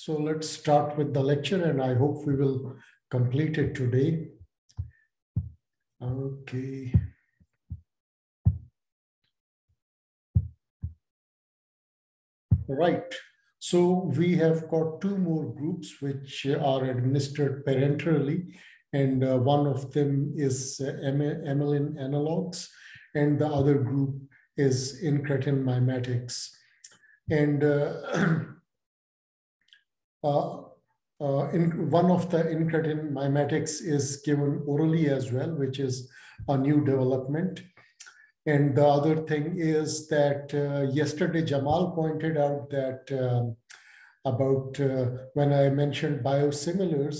So let's start with the lecture and I hope we will complete it today. Okay. Right. So we have got two more groups which are administered parenterally, and uh, one of them is uh, amylin analogs, and the other group is incretin mimetics. And uh, in, one of the incretin mimetics is given orally as well, which is a new development. And the other thing is that uh, yesterday Jamal pointed out that um, about uh, when I mentioned biosimilars,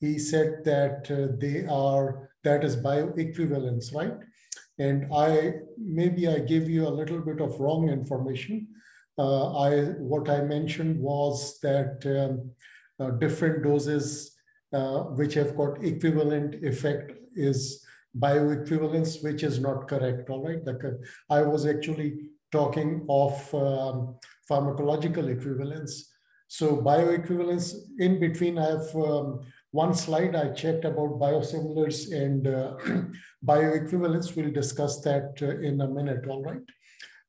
he said that uh, they are, that is bioequivalence, right? And I, maybe I gave you a little bit of wrong information uh, I what I mentioned was that um, uh, different doses uh, which have got equivalent effect is bioequivalence, which is not correct. All right, I was actually talking of um, pharmacological equivalence. So bioequivalence in between, I have um, one slide I checked about biosimilars and uh, bioequivalence. We'll discuss that uh, in a minute. All right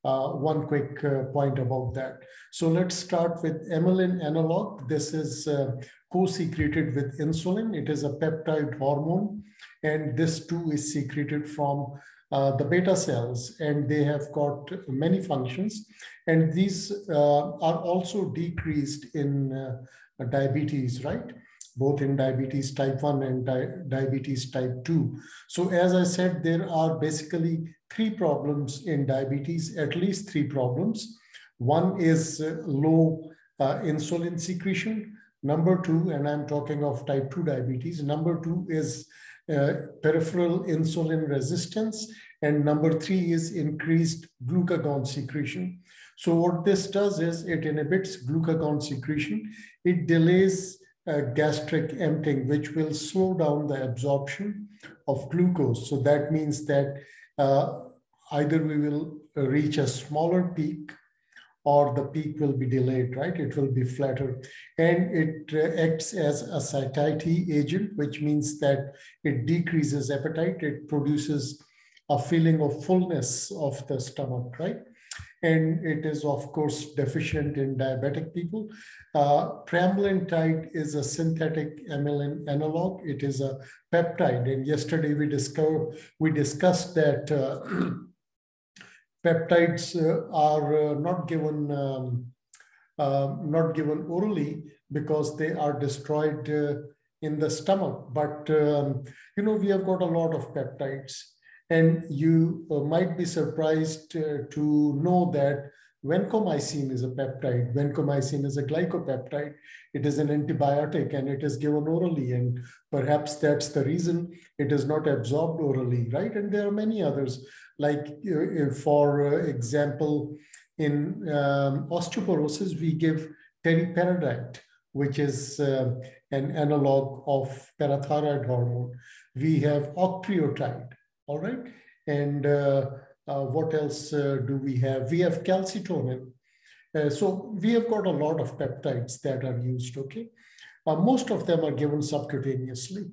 uh, one quick uh, point about that. So let's start with amylin analog. This is uh, co-secreted with insulin. It is a peptide hormone, and this too is secreted from uh, the beta cells, and they have got many functions. And these uh, are also decreased in uh, diabetes, right? both in diabetes type 1 and di diabetes type 2. So as I said, there are basically three problems in diabetes, at least three problems. One is uh, low uh, insulin secretion. Number two, and I'm talking of type 2 diabetes, number two is uh, peripheral insulin resistance. And number three is increased glucagon secretion. So what this does is it inhibits glucagon secretion. It delays uh, gastric emptying, which will slow down the absorption of glucose. So that means that uh, either we will reach a smaller peak or the peak will be delayed, right? It will be flatter. And it uh, acts as a satiety agent, which means that it decreases appetite. It produces a feeling of fullness of the stomach, right? And it is, of course, deficient in diabetic people. Uh, pramlintide is a synthetic amylin analog. It is a peptide. And yesterday we discovered, we discussed that uh, peptides uh, are uh, not given um, uh, not given orally because they are destroyed in the stomach. But um, you know we have got a lot of peptides, and you might be surprised to know that Vancomycin is a peptide. Vancomycin is a glycopeptide. It is an antibiotic and it is given orally. And perhaps that's the reason it is not absorbed orally, right? And there are many others. Like, uh, for example, in um, osteoporosis, we give teriparatide, which is uh, an analog of parathyroid hormone. We have octreotide, all right? And uh, uh, what else uh, do we have? We have calcitonin. Uh, so we have got a lot of peptides that are used, okay? most of them are given subcutaneously.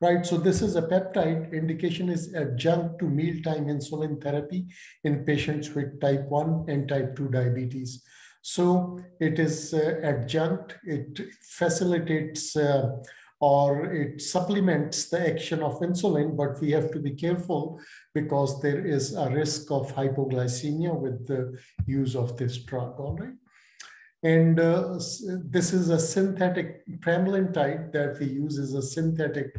Right, so this is a peptide. Indication is adjunct to mealtime insulin therapy in patients with type 1 and type 2 diabetes. So it is uh, adjunct, it facilitates uh, or it supplements the action of insulin, but we have to be careful because there is a risk of hypoglycemia with the use of this drug, all right? And uh, this is a synthetic pramlintide that we use is a synthetic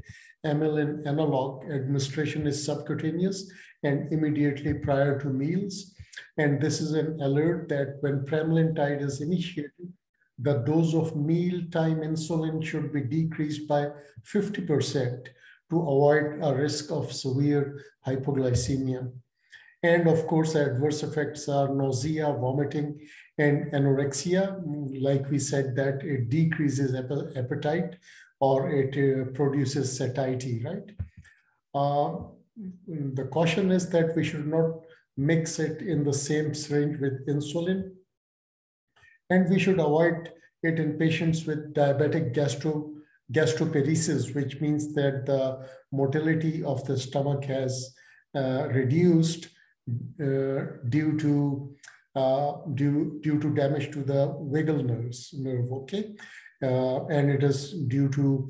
amylin analog. Administration is subcutaneous and immediately prior to meals. And this is an alert that when pramlintide is initiated, the dose of mealtime insulin should be decreased by 50% to avoid a risk of severe hypoglycemia. And of course, adverse effects are nausea, vomiting, and anorexia. Like we said, that it decreases appetite or it uh, produces satiety, right? Uh, the caution is that we should not mix it in the same syringe with insulin and we should avoid it in patients with diabetic gastro, gastroparesis, which means that the motility of the stomach has uh, reduced uh, due to uh, due due to damage to the vagal nerves nerve. Okay, uh, and it is due to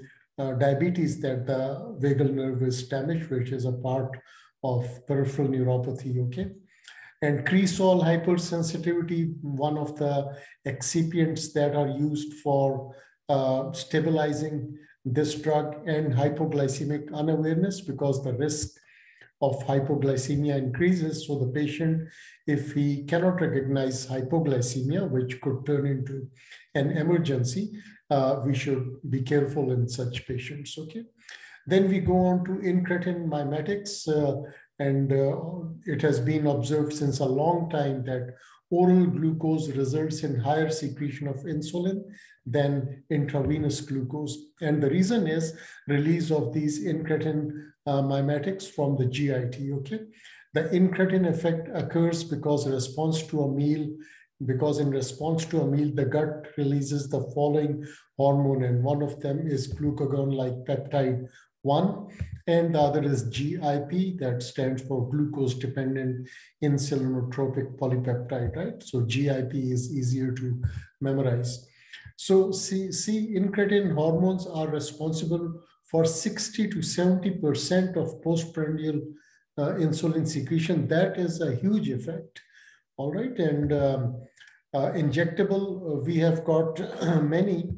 diabetes that the vagal nerve is damaged, which is a part of peripheral neuropathy. Okay. And cresol hypersensitivity, one of the excipients that are used for uh, stabilizing this drug and hypoglycemic unawareness because the risk of hypoglycemia increases. So the patient, if he cannot recognize hypoglycemia, which could turn into an emergency, uh, we should be careful in such patients, okay? Then we go on to incretin mimetics. Uh, and uh, it has been observed since a long time that oral glucose results in higher secretion of insulin than intravenous glucose. And the reason is release of these incretin uh, mimetics from the GIT, okay? The incretin effect occurs because response to a meal, because in response to a meal, the gut releases the following hormone, and one of them is glucagon-like peptide 1 and the other is GIP that stands for glucose dependent insulinotropic polypeptide, right? So GIP is easier to memorize. So see, see incretin hormones are responsible for 60 to 70% of postprandial uh, insulin secretion. That is a huge effect. All right. And um, uh, injectable, uh, we have got many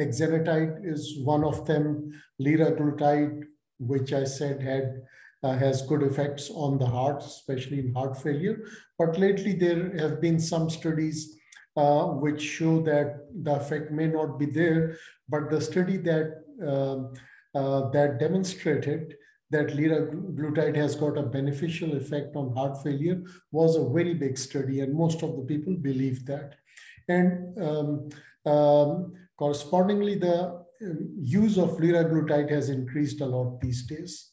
Exenatide is one of them. Liraglutide, which I said had uh, has good effects on the heart, especially in heart failure. But lately there have been some studies uh, which show that the effect may not be there. But the study that um, uh, that demonstrated that liraglutide has got a beneficial effect on heart failure was a very big study, and most of the people believe that. And um, um, Correspondingly, the um, use of liraglutide has increased a lot these days.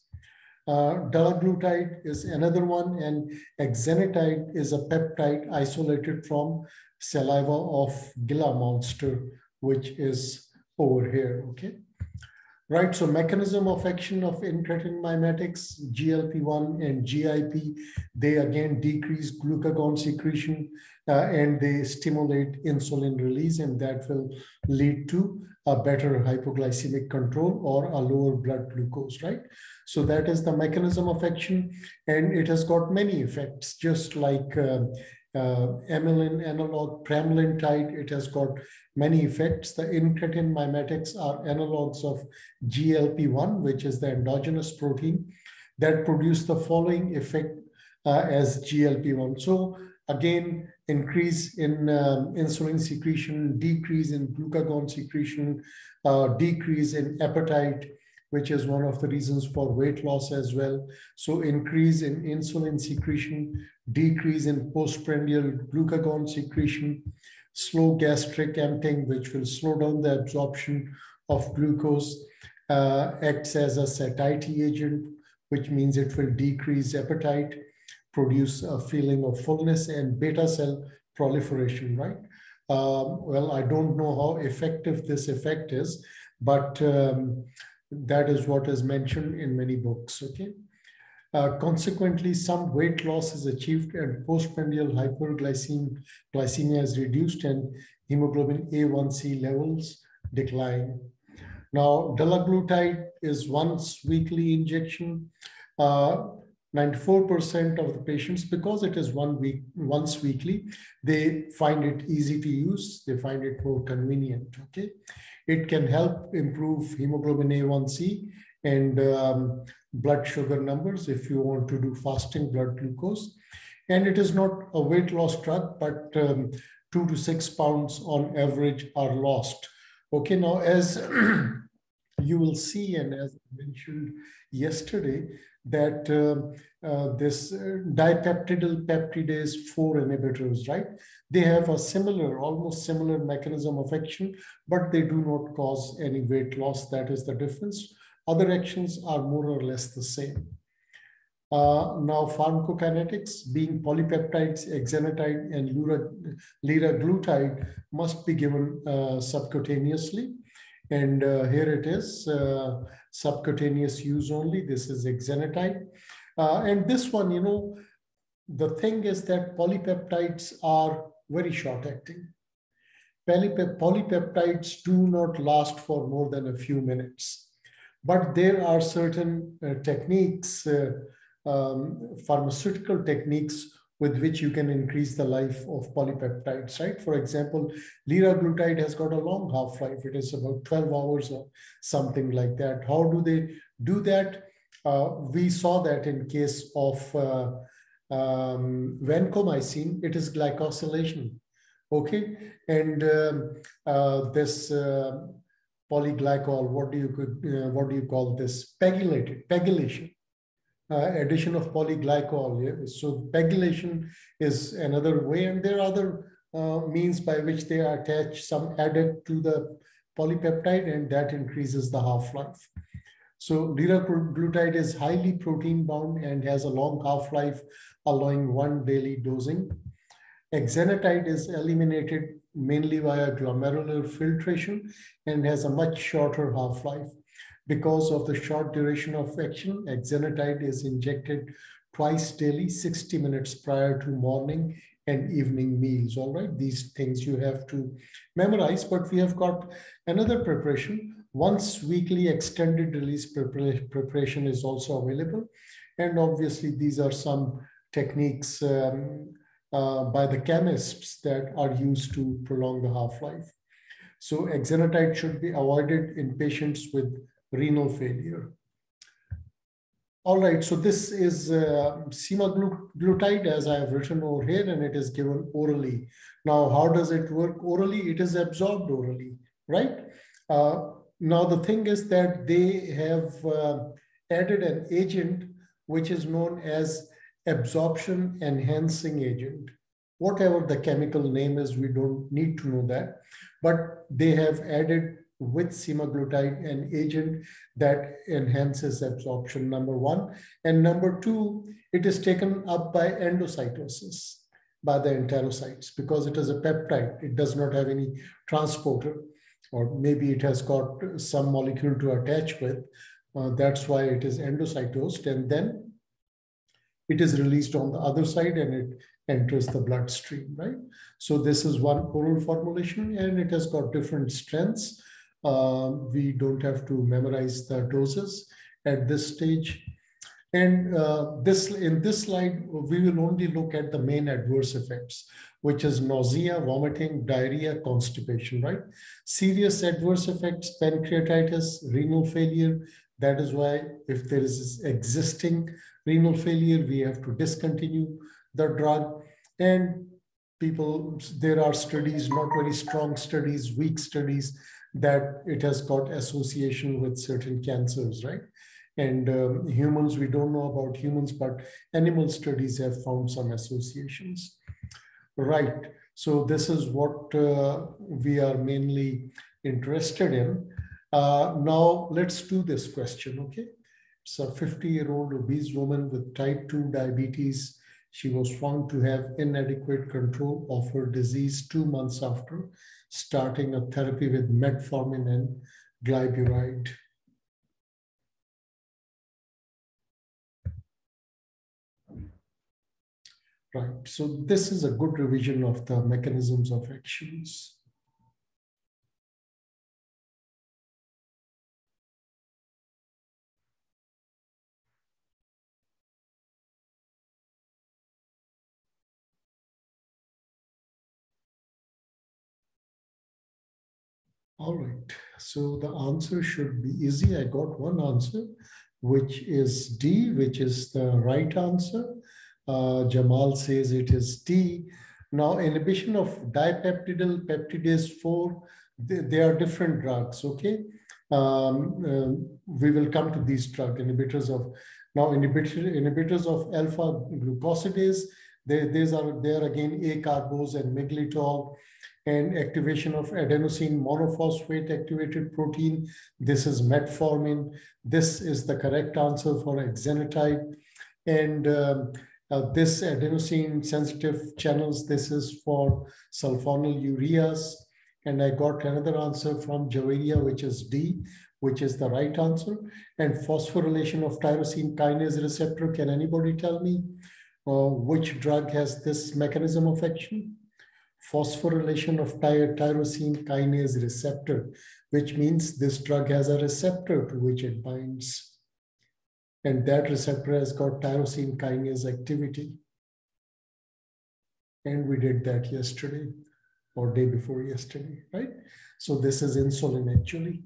Uh, dulaglutide is another one, and exenatide is a peptide isolated from saliva of Gila monster, which is over here, okay? Right, so mechanism of action of incretin mimetics, GLP-1 and GIP, they again decrease glucagon secretion uh, and they stimulate insulin release and that will lead to a better hypoglycemic control or a lower blood glucose, right? So that is the mechanism of action and it has got many effects, just like uh, uh, amylin analog pramlintide, it has got many effects. The incretin mimetics are analogs of GLP-1, which is the endogenous protein that produce the following effect uh, as GLP-1. So again, increase in um, insulin secretion, decrease in glucagon secretion, uh, decrease in appetite, which is one of the reasons for weight loss as well. So increase in insulin secretion, decrease in postprandial glucagon secretion, slow gastric emptying, which will slow down the absorption of glucose, uh, acts as a satiety agent, which means it will decrease appetite, produce a feeling of fullness and beta cell proliferation, right? Um, well, I don't know how effective this effect is, but um, that is what is mentioned in many books, okay? Uh, consequently, some weight loss is achieved and postprandial hyperglycemia is reduced and hemoglobin A1C levels decline. Now, dulaglutide is once weekly injection. 94% uh, of the patients, because it is one week, once weekly, they find it easy to use. They find it more convenient, okay? It can help improve hemoglobin A1C and um, blood sugar numbers if you want to do fasting blood glucose. And it is not a weight loss drug, but um, two to six pounds on average are lost. Okay, now as you will see, and as I mentioned yesterday, that uh, uh, this uh, dipeptidyl peptidase 4 inhibitors, right? They have a similar, almost similar mechanism of action, but they do not cause any weight loss. That is the difference. Other actions are more or less the same. Uh, now, pharmacokinetics, being polypeptides, exenatide, and liraglutide, must be given uh, subcutaneously. And uh, here it is, uh, subcutaneous use only. This is exenatide. Uh, and this one, you know, the thing is that polypeptides are very short acting. Polypeptides do not last for more than a few minutes. But there are certain uh, techniques uh, um, pharmaceutical techniques with which you can increase the life of polypeptides, right? For example, liraglutide has got a long half-life. It is about 12 hours or something like that. How do they do that? Uh, we saw that in case of uh, um, vancomycin, it is glycosylation, okay? And um, uh, this uh, polyglycol, what do you could, uh, what do you call this? Pegylated, pegylation uh, addition of polyglycol. So pegylation is another way, and there are other uh, means by which they attach some added to the polypeptide, and that increases the half-life. So liraglutide is highly protein bound and has a long half-life, allowing one daily dosing. Exenatide is eliminated mainly via glomerular filtration and has a much shorter half-life. Because of the short duration of action, exenatide is injected twice daily, 60 minutes prior to morning and evening meals. All right, these things you have to memorize, but we have got another preparation. Once weekly extended release preparation is also available. And obviously, these are some techniques um, uh, by the chemists that are used to prolong the half-life. So exenatide should be avoided in patients with renal failure. All right, so this is uh, semaglutide as I have written over here and it is given orally. Now, how does it work orally? It is absorbed orally, right? Uh, now, the thing is that they have uh, added an agent which is known as absorption enhancing agent. Whatever the chemical name is, we don't need to know that. But they have added with semaglutide, an agent that enhances absorption, number one. And number two, it is taken up by endocytosis by the enterocytes because it is a peptide. It does not have any transporter, or maybe it has got some molecule to attach with. Uh, that's why it is endocytosed. And then it is released on the other side and it enters the bloodstream, right? So this is one oral formulation and it has got different strengths. Uh, we don't have to memorize the doses at this stage. And uh, this in this slide, we will only look at the main adverse effects, which is nausea, vomiting, diarrhea, constipation, right? Serious adverse effects, pancreatitis, renal failure. That is why if there is existing renal failure, we have to discontinue the drug. And people, there are studies, not very strong studies, weak studies that it has got association with certain cancers, right? And um, humans, we don't know about humans, but animal studies have found some associations. Right. So this is what uh, we are mainly interested in. Uh, now let's do this question, okay? It's a 50 year old obese woman with type 2 diabetes. She was found to have inadequate control of her disease two months after starting a therapy with metformin and glyburide. Right, so this is a good revision of the mechanisms of actions. All right, so the answer should be easy. I got one answer, which is D, which is the right answer. Uh, Jamal says it is D. Now, inhibition of dipeptidyl peptidase 4, they, they are different drugs, okay? Um, um, we will come to these drug inhibitors of, now inhibitor, inhibitors of alpha glucosidase, they, these are there again, acarbose and miglitol and activation of adenosine monophosphate activated protein. This is metformin. This is the correct answer for exenatide. And um, uh, this adenosine sensitive channels, this is for sulfonylureas. And I got another answer from Javaria, which is D, which is the right answer. And phosphorylation of tyrosine kinase receptor. Can anybody tell me uh, which drug has this mechanism of action? Phosphorylation of ty tyrosine kinase receptor, which means this drug has a receptor to which it binds. And that receptor has got tyrosine kinase activity. And we did that yesterday or day before yesterday, right? So this is insulin actually,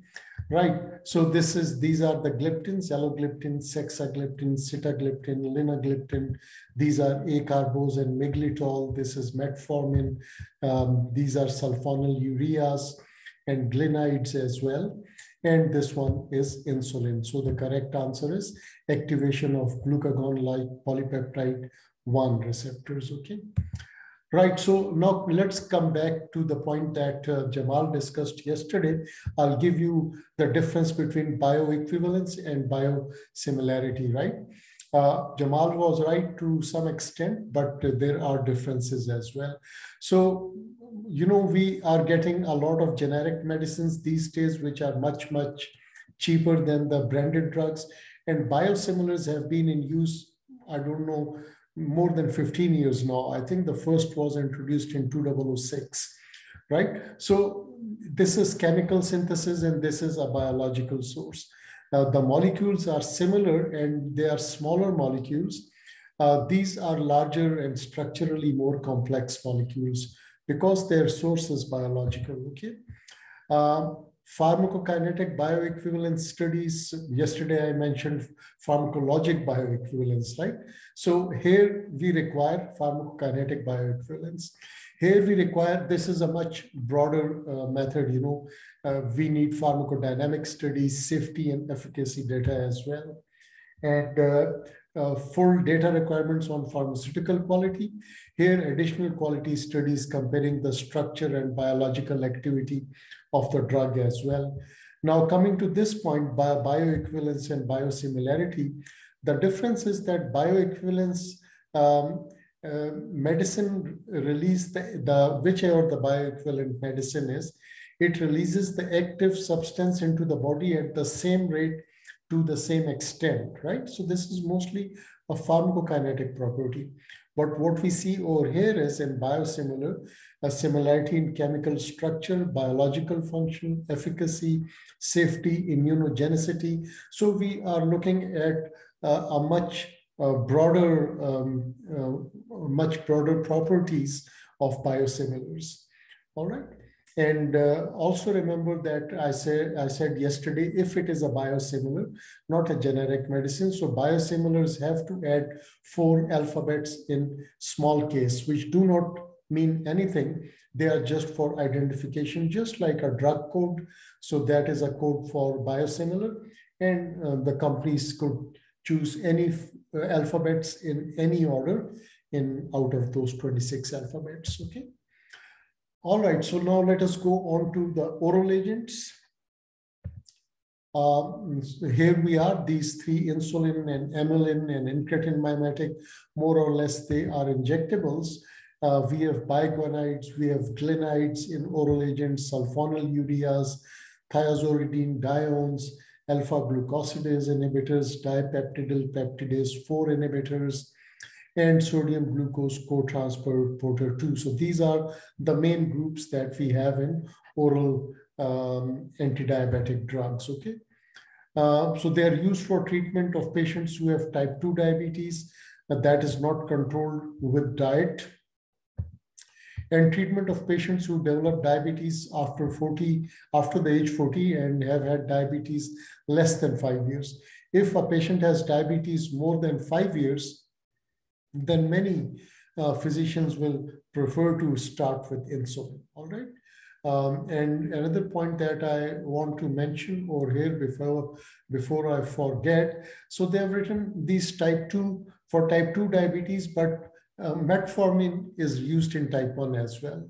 right? So this is, these are the gliptins, alogliptin, saxagliptin, sitagliptin, linagliptin. These are acarbose and miglitol. This is metformin. Um, these are sulfonylureas and glinides as well. And this one is insulin. So the correct answer is activation of glucagon-like polypeptide 1 receptors, okay? Right, so now let's come back to the point that uh, Jamal discussed yesterday. I'll give you the difference between bioequivalence and biosimilarity, right? Uh, Jamal was right to some extent, but uh, there are differences as well. So, you know, we are getting a lot of generic medicines these days, which are much, much cheaper than the branded drugs. And biosimilars have been in use, I don't know, more than 15 years now. I think the first was introduced in 2006, right? So this is chemical synthesis and this is a biological source. Uh, the molecules are similar and they are smaller molecules. Uh, these are larger and structurally more complex molecules because their source is biological, okay? Uh, pharmacokinetic bioequivalence studies. Yesterday I mentioned pharmacologic bioequivalence, right? So here we require pharmacokinetic bioequivalence. Here we require, this is a much broader uh, method, you know, uh, we need pharmacodynamic studies, safety and efficacy data as well. And uh, uh, full data requirements on pharmaceutical quality. Here, additional quality studies comparing the structure and biological activity of the drug as well. Now, coming to this point, bio bioequivalence and biosimilarity, the difference is that bioequivalence um, uh, medicine release the, the whichever the bioequivalent medicine is, it releases the active substance into the body at the same rate to the same extent, right? So this is mostly a pharmacokinetic property. But what we see over here is in biosimilar, a similarity in chemical structure, biological function, efficacy, safety, immunogenicity. So we are looking at uh, a much uh, broader, um, uh, much broader properties of biosimilars. All right. And uh, also remember that I said I said yesterday, if it is a biosimilar, not a generic medicine, so biosimilars have to add four alphabets in small case, which do not mean anything. They are just for identification, just like a drug code. So that is a code for biosimilar, and uh, the companies could choose any uh, alphabets in any order in out of those 26 alphabets. Okay. All right, so now let us go on to the oral agents. Uh, here we are, these three insulin and amylin and incretin mimetic, more or less they are injectables. Uh, we have biguanides, we have glinides in oral agents, sulfonylureas, thiazolidinediones, alpha glucosidase inhibitors, dipeptidyl peptidase 4 inhibitors, and sodium glucose co-transporter 2. So these are the main groups that we have in oral um, anti-diabetic drugs, okay? Uh, so they are used for treatment of patients who have type 2 diabetes uh, that is not controlled with diet and treatment of patients who develop diabetes after 40, after the age 40 and have had diabetes less than five years. If a patient has diabetes more than five years, then many uh, physicians will prefer to start with insulin, all right? Um, and another point that I want to mention over here before, before I forget, so they have written these type 2, for type 2 diabetes, but uh, metformin is used in type 1 as well.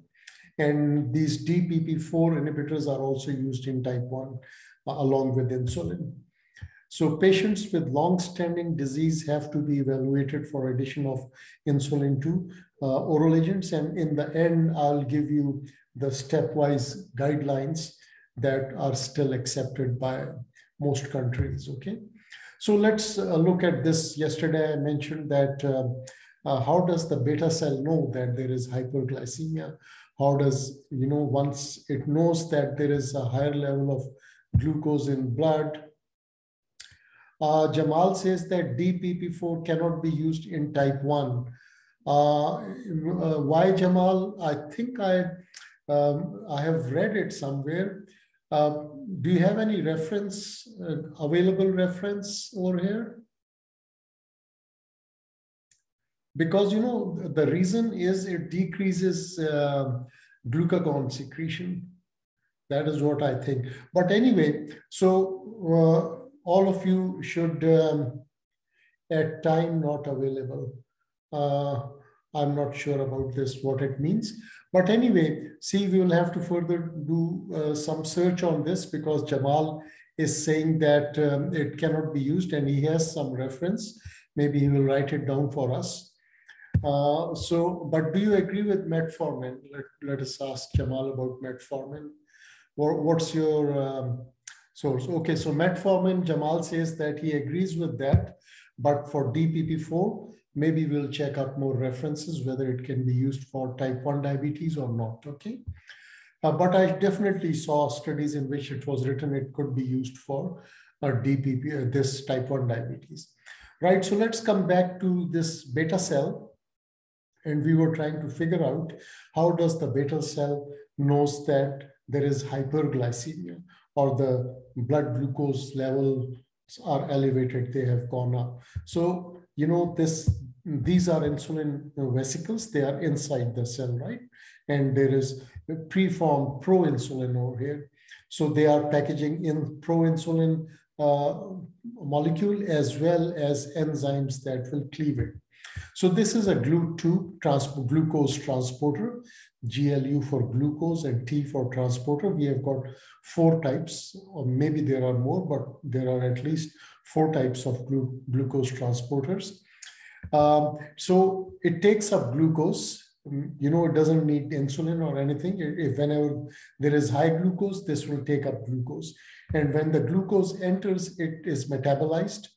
And these DPP-4 inhibitors are also used in type 1 uh, along with insulin. So patients with long-standing disease have to be evaluated for addition of insulin to uh, oral agents. And in the end, I'll give you the stepwise guidelines that are still accepted by most countries, okay? So let's uh, look at this. Yesterday, I mentioned that uh, uh, how does the beta cell know that there is hyperglycemia? How does, you know, once it knows that there is a higher level of glucose in blood, uh, Jamal says that DPP4 cannot be used in type 1. Uh, uh, why, Jamal? I think I, um, I have read it somewhere. Uh, do you have any reference, uh, available reference over here? Because, you know, the reason is it decreases uh, glucagon secretion. That is what I think. But anyway, so all of you should um, at time not available. Uh, I'm not sure about this, what it means. But anyway, see, we will have to further do uh, some search on this because Jamal is saying that um, it cannot be used and he has some reference. Maybe he will write it down for us. Uh, so, but do you agree with metformin? Let, let us ask Jamal about metformin. What, what's your um, source. Okay, so metformin, Jamal says that he agrees with that, but for DPP4, maybe we'll check out more references, whether it can be used for type 1 diabetes or not, okay? Uh, but I definitely saw studies in which it was written it could be used for uh, DPP, uh, this type 1 diabetes. Right, so let's come back to this beta cell. And we were trying to figure out how does the beta cell knows that there is hyperglycemia or the blood glucose levels are elevated, they have gone up. So, you know, this these are insulin vesicles, they are inside the cell, right? And there is preformed proinsulin over here. So they are packaging in proinsulin uh, molecule as well as enzymes that will cleave it. So this is a GLUT2 trans glucose transporter. GLU for glucose and T for transporter. We have got four types, or maybe there are more, but there are at least four types of glu glucose transporters. Um, so it takes up glucose. You know, it doesn't need insulin or anything. If whenever there is high glucose, this will take up glucose. And when the glucose enters, it is metabolized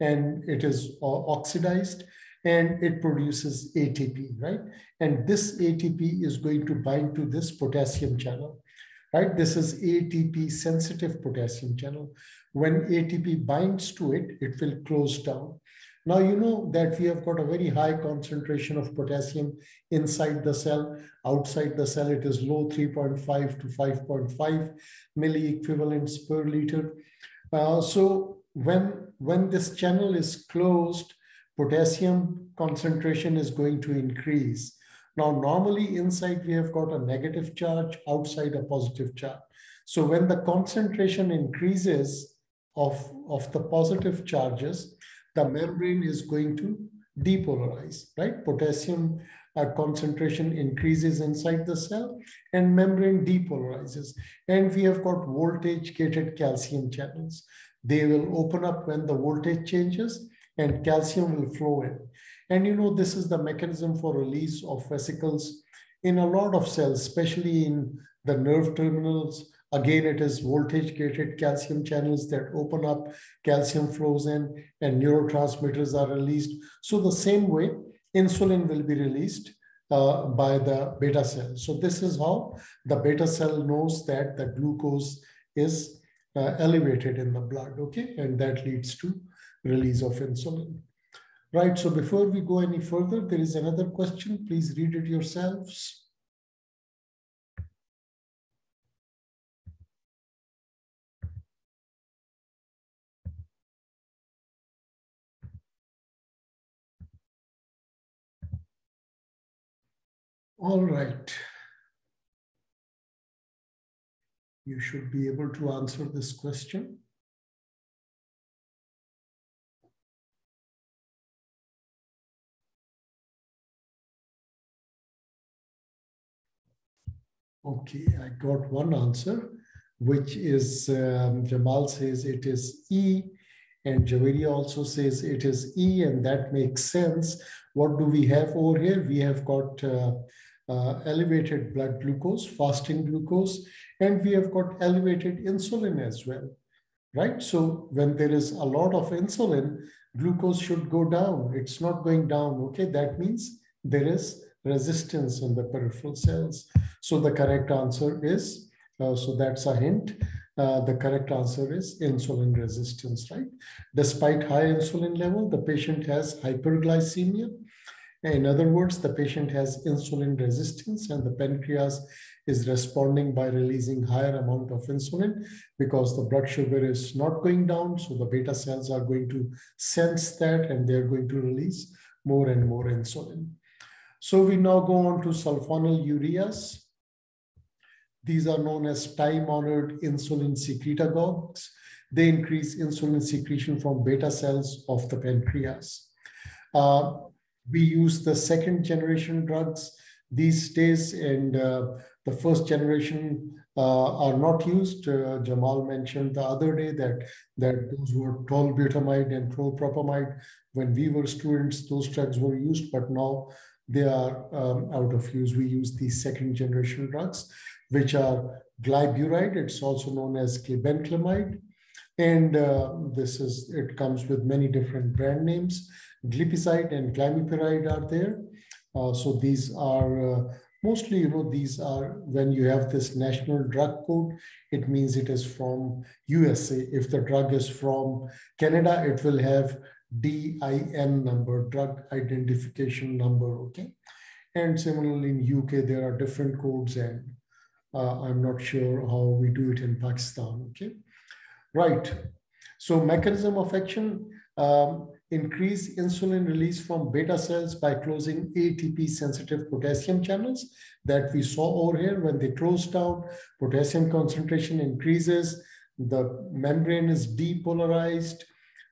and it is uh, oxidized and it produces ATP, right? And this ATP is going to bind to this potassium channel, right? This is ATP sensitive potassium channel. When ATP binds to it, it will close down. Now, you know that we have got a very high concentration of potassium inside the cell. Outside the cell, it is low 3.5 to 5.5 milliequivalents per liter. Uh, so when, when this channel is closed, potassium concentration is going to increase. Now, normally inside we have got a negative charge, outside a positive charge. So when the concentration increases of, of the positive charges, the membrane is going to depolarize, right? Potassium uh, concentration increases inside the cell and membrane depolarizes. And we have got voltage gated calcium channels. They will open up when the voltage changes and calcium will flow in. And you know, this is the mechanism for release of vesicles in a lot of cells, especially in the nerve terminals. Again, it is voltage gated calcium channels that open up, calcium flows in, and neurotransmitters are released. So, the same way, insulin will be released uh, by the beta cell. So, this is how the beta cell knows that the glucose is uh, elevated in the blood, okay? And that leads to release of insulin. Right, so before we go any further, there is another question. Please read it yourselves. All right. You should be able to answer this question. Okay, I got one answer, which is um, Jamal says it is E And Javeria also says it is E, and that makes sense. What do we have over here? We have got uh, uh, elevated blood glucose, fasting glucose, and we have got elevated insulin as well, right? So when there is a lot of insulin, glucose should go down. It's not going down, okay? That means there is resistance in the peripheral cells. So the correct answer is, uh, so that's a hint. Uh, the correct answer is insulin resistance, right? Despite high insulin level, the patient has hyperglycemia. In other words, the patient has insulin resistance and the pancreas is responding by releasing higher amount of insulin because the blood sugar is not going down. So the beta cells are going to sense that and they're going to release more and more insulin. So we now go on to sulfonylureas. These are known as time-honored insulin secretagogues. They increase insulin secretion from beta cells of the pancreas. Uh, we use the second generation drugs these days and uh, the first generation uh, are not used. Uh, Jamal mentioned the other day that, that those were tolbutamide and tolpropamide. When we were students, those drugs were used, but now they are um, out of use. We use these second generation drugs, which are glyburide. It's also known as glibenclamide. And uh, this is, it comes with many different brand names. Glipizide and glimepiride are there. Uh, so these are uh, mostly, you know, these are when you have this national drug code, it means it is from USA. If the drug is from Canada, it will have DIN number, drug identification number, okay? And similarly in UK, there are different codes and uh, I'm not sure how we do it in Pakistan, okay? Right, so mechanism of action, um, increase insulin release from beta cells by closing ATP sensitive potassium channels that we saw over here. When they close down, potassium concentration increases, the membrane is depolarized,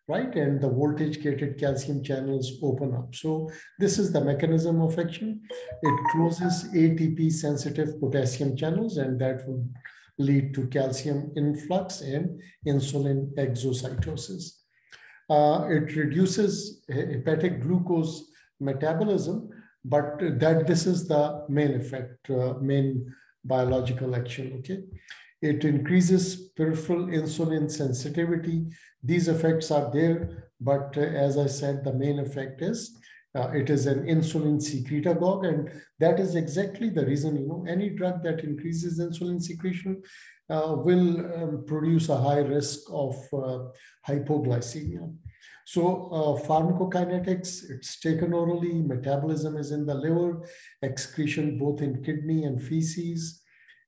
right? And the voltage gated calcium channels open up. So this is the mechanism of action. It closes ATP sensitive potassium channels and that will lead to calcium influx and insulin exocytosis. Uh, it reduces hepatic glucose metabolism, but that this is the main effect, uh, main biological action, okay? It increases peripheral insulin sensitivity. These effects are there, but uh, as I said, the main effect is uh, it is an insulin secretagogue, and that is exactly the reason, you know, any drug that increases insulin secretion uh, will um, produce a high risk of uh, hypoglycemia. So uh, pharmacokinetics, it's taken orally, metabolism is in the liver, excretion both in kidney and feces,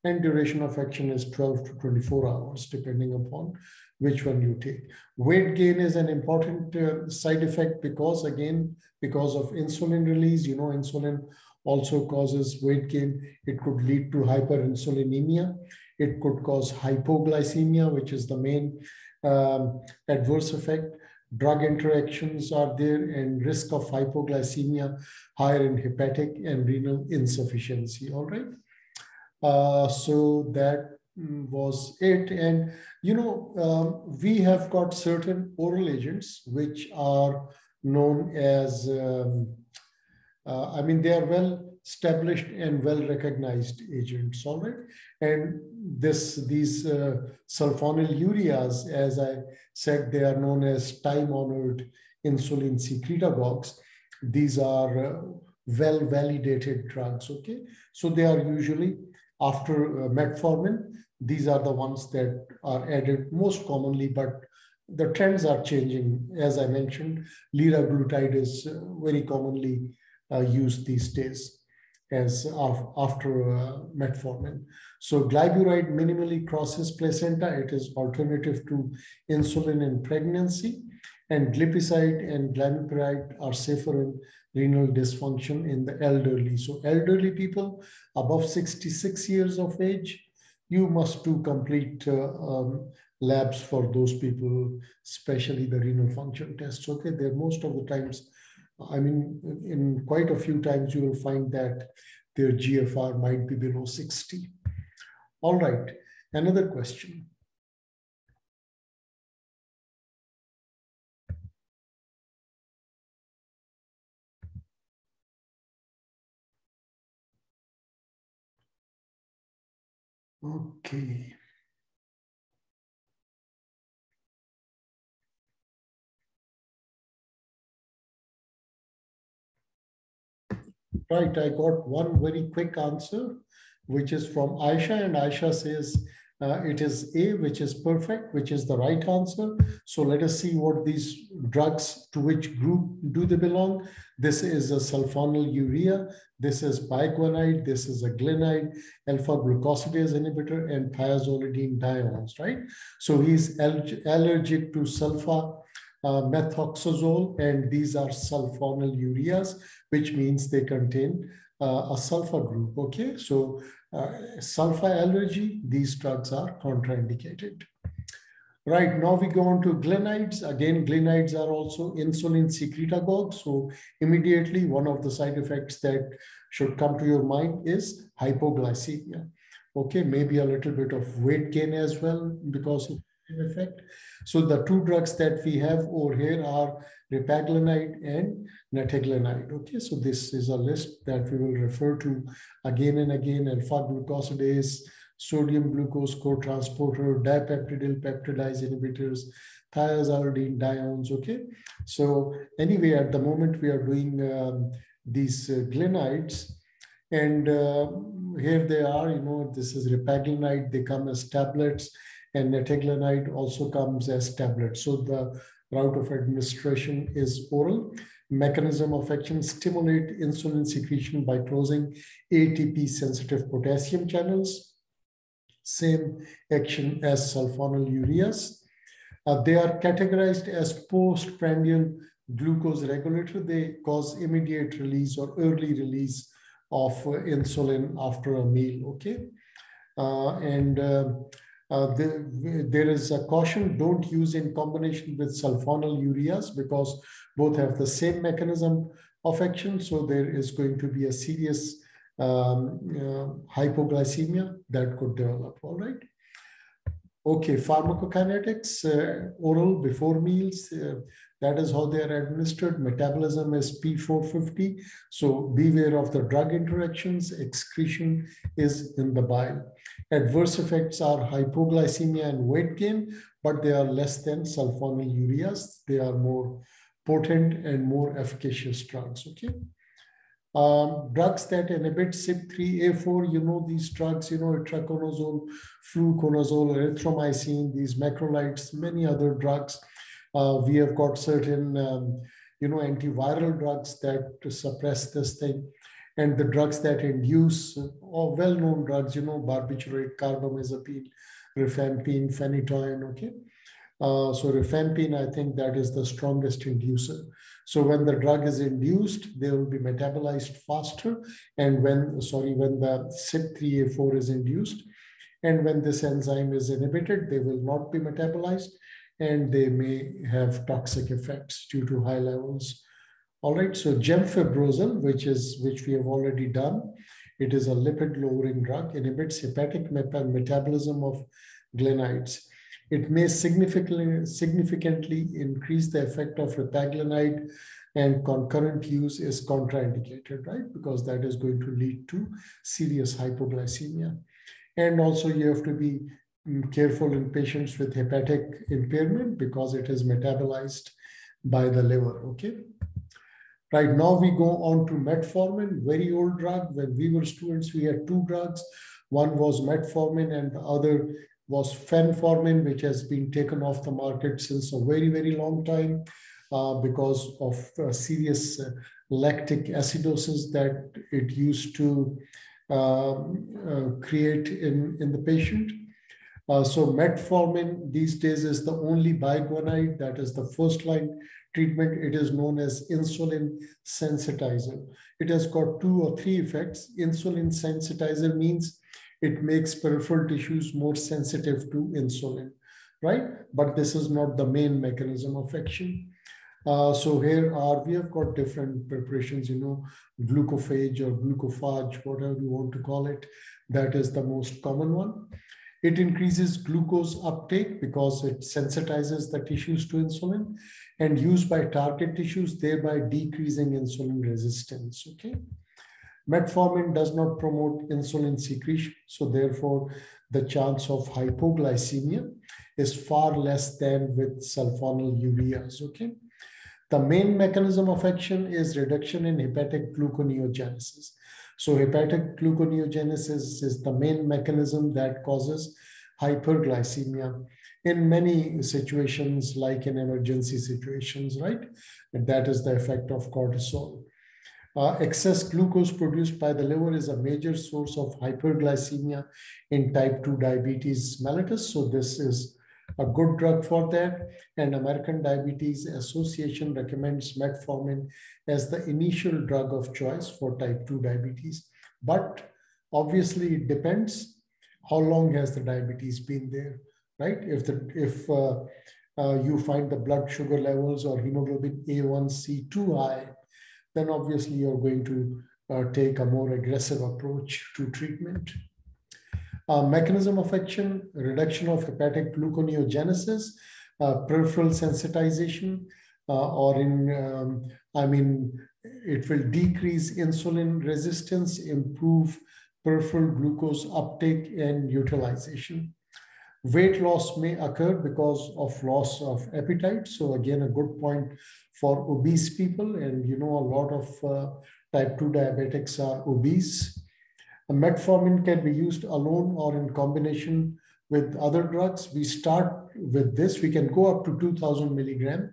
and duration of action is 12 to 24 hours, depending upon which one you take. Weight gain is an important uh, side effect because, again, because of insulin release, you know, insulin also causes weight gain. It could lead to hyperinsulinemia. It could cause hypoglycemia, which is the main um, adverse effect. Drug interactions are there and risk of hypoglycemia higher in hepatic and renal insufficiency. All right. Uh, so that mm, was it. And, you know, um, we have got certain oral agents which are known as, um, uh, I mean, they are well established and well recognized agents, all right? And this these uh, sulfonylureas, as I said, they are known as time-honored insulin secretagogues. These are uh, well-validated drugs, okay? So they are usually after uh, metformin, these are the ones that are added most commonly, but the trends are changing. As I mentioned, liraglutide is uh, very commonly uh, used these days as after uh, metformin. So glyburide minimally crosses placenta. It is alternative to insulin in pregnancy. And glipizide and glimepiride are safer in renal dysfunction in the elderly. So elderly people above 66 years of age, you must do complete uh, um, labs for those people, especially the renal function tests. Okay, they're most of the times, I mean, in quite a few times you will find that their GFR might be below 60. All right, another question. Okay. Right, I got one very quick answer, which is from Aisha, and Aisha says uh, it is A, which is perfect, which is the right answer. So let us see what these drugs, to which group do they belong. This is a sulfonyl urea. this is biguanide, this is a glinide, alpha-glucosidase inhibitor, and thiazolidinediones, right? So he's allergic to sulfa uh, methoxazole, and these are sulfonyl ureas, which means they contain uh, a sulfur group, okay? So Uh, sulfur allergy, these drugs are contraindicated. Right, now we go on to glinides. Again, glinides are also insulin secretagogues. So immediately one of the side effects that should come to your mind is hypoglycemia. Okay, maybe a little bit of weight gain as well because of effect. So the two drugs that we have over here are repaglinide and nateglinide. Okay, so this is a list that we will refer to again and again, alpha-glucosidase, sodium glucose co-transporter, dipeptidyl peptidase inhibitors, thiazolidinediones, okay? So anyway, at the moment we are doing um, these uh, glinides and uh, here they are, you know, this is repaglinide, they come as tablets and nateglinide also comes as tablets. So the route of administration is oral. Mechanism of action, stimulate insulin secretion by closing ATP sensitive potassium channels. Same action as sulfonylureas. Uh, they are categorized as postprandial glucose regulator. They cause immediate release or early release of uh, insulin after a meal, okay? Uh, and uh, the, there is a caution, don't use in combination with sulfonylureas because both have the same mechanism of action. So there is going to be a serious um, uh, hypoglycemia that could develop, all right? Okay, pharmacokinetics, uh, oral before meals, uh, that is how they are administered. Metabolism is P450. So beware of the drug interactions. Excretion is in the bile. Adverse effects are hypoglycemia and weight gain, but they are less than sulfonylureas. They are more potent and more efficacious drugs, okay? Um, drugs that inhibit CYP3A4, you know, these drugs, you know, itraconazole, fluconazole, erythromycin, these macrolides, many other drugs we have got certain, um, you know, antiviral drugs that suppress this thing. And the drugs that induce, or well-known drugs, you know, barbiturate, carbamazepine, rifampin, phenytoin, okay? Uh, so rifampin, I think that is the strongest inducer. So when the drug is induced, they will be metabolized faster. And when, sorry, when the CYP3A4 is induced, and when this enzyme is inhibited, they will not be metabolized and they may have toxic effects due to high levels. All right, so gemfibrozil, which is which we have already done, it is a lipid lowering drug, inhibits hepatic metabolism of glinides. It may significantly, significantly increase the effect of repaglinide and concurrent use is contraindicated, right? Because that is going to lead to serious hypoglycemia. And also you have to be careful in patients with hepatic impairment because it is metabolized by the liver, okay? Right now we go on to metformin, very old drug. When we were students, we had two drugs. One was metformin and the other was phenformin, which has been taken off the market since a very, very long time uh, because of uh, serious uh, lactic acidosis that it used to um, uh, create in, in the patient. Uh, so metformin these days is the only biguanide that is the first line treatment. It is known as insulin sensitizer. It has got two or three effects. Insulin sensitizer means it makes peripheral tissues more sensitive to insulin, right? But this is not the main mechanism of action. Uh, so here are, we have got different preparations, you know, glucophage or glucophage, whatever you want to call it. That is the most common one. It increases glucose uptake because it sensitizes the tissues to insulin and used by target tissues, thereby decreasing insulin resistance, okay? Metformin does not promote insulin secretion, so therefore the chance of hypoglycemia is far less than with sulfonyl ureas, okay? The main mechanism of action is reduction in hepatic gluconeogenesis. So hepatic gluconeogenesis is the main mechanism that causes hyperglycemia in many situations, like in emergency situations, right? And that is the effect of cortisol. Uh, excess glucose produced by the liver is a major source of hyperglycemia in type 2 diabetes mellitus. So this is a good drug for that. And American Diabetes Association recommends metformin as the initial drug of choice for type 2 diabetes. But obviously it depends how long has the diabetes been there, right? If the if uh, uh, you find the blood sugar levels or hemoglobin A1C too high, then obviously you're going to uh, take a more aggressive approach to treatment. Uh, mechanism of action, reduction of hepatic gluconeogenesis, uh, peripheral sensitization, uh, or in, um, I mean, it will decrease insulin resistance, improve peripheral glucose uptake and utilization. Weight loss may occur because of loss of appetite. So again, a good point for obese people. And you know, a lot of uh, type 2 diabetics are obese. A metformin can be used alone or in combination with other drugs. We start with this. We can go up to 2000 milligram,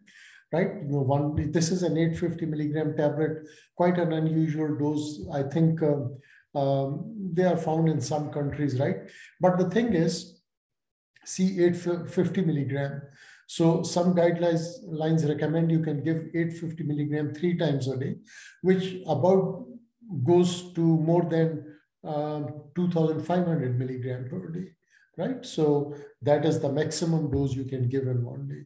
right? You know, one, this is an 850 milligram tablet, quite an unusual dose. I think um, um, they are found in some countries, right? But the thing is, see 850 milligram. So some guidelines lines recommend you can give 850 milligram three times a day, which about goes to more than um, 2,500 milligram per day, right? So that is the maximum dose you can give in one day.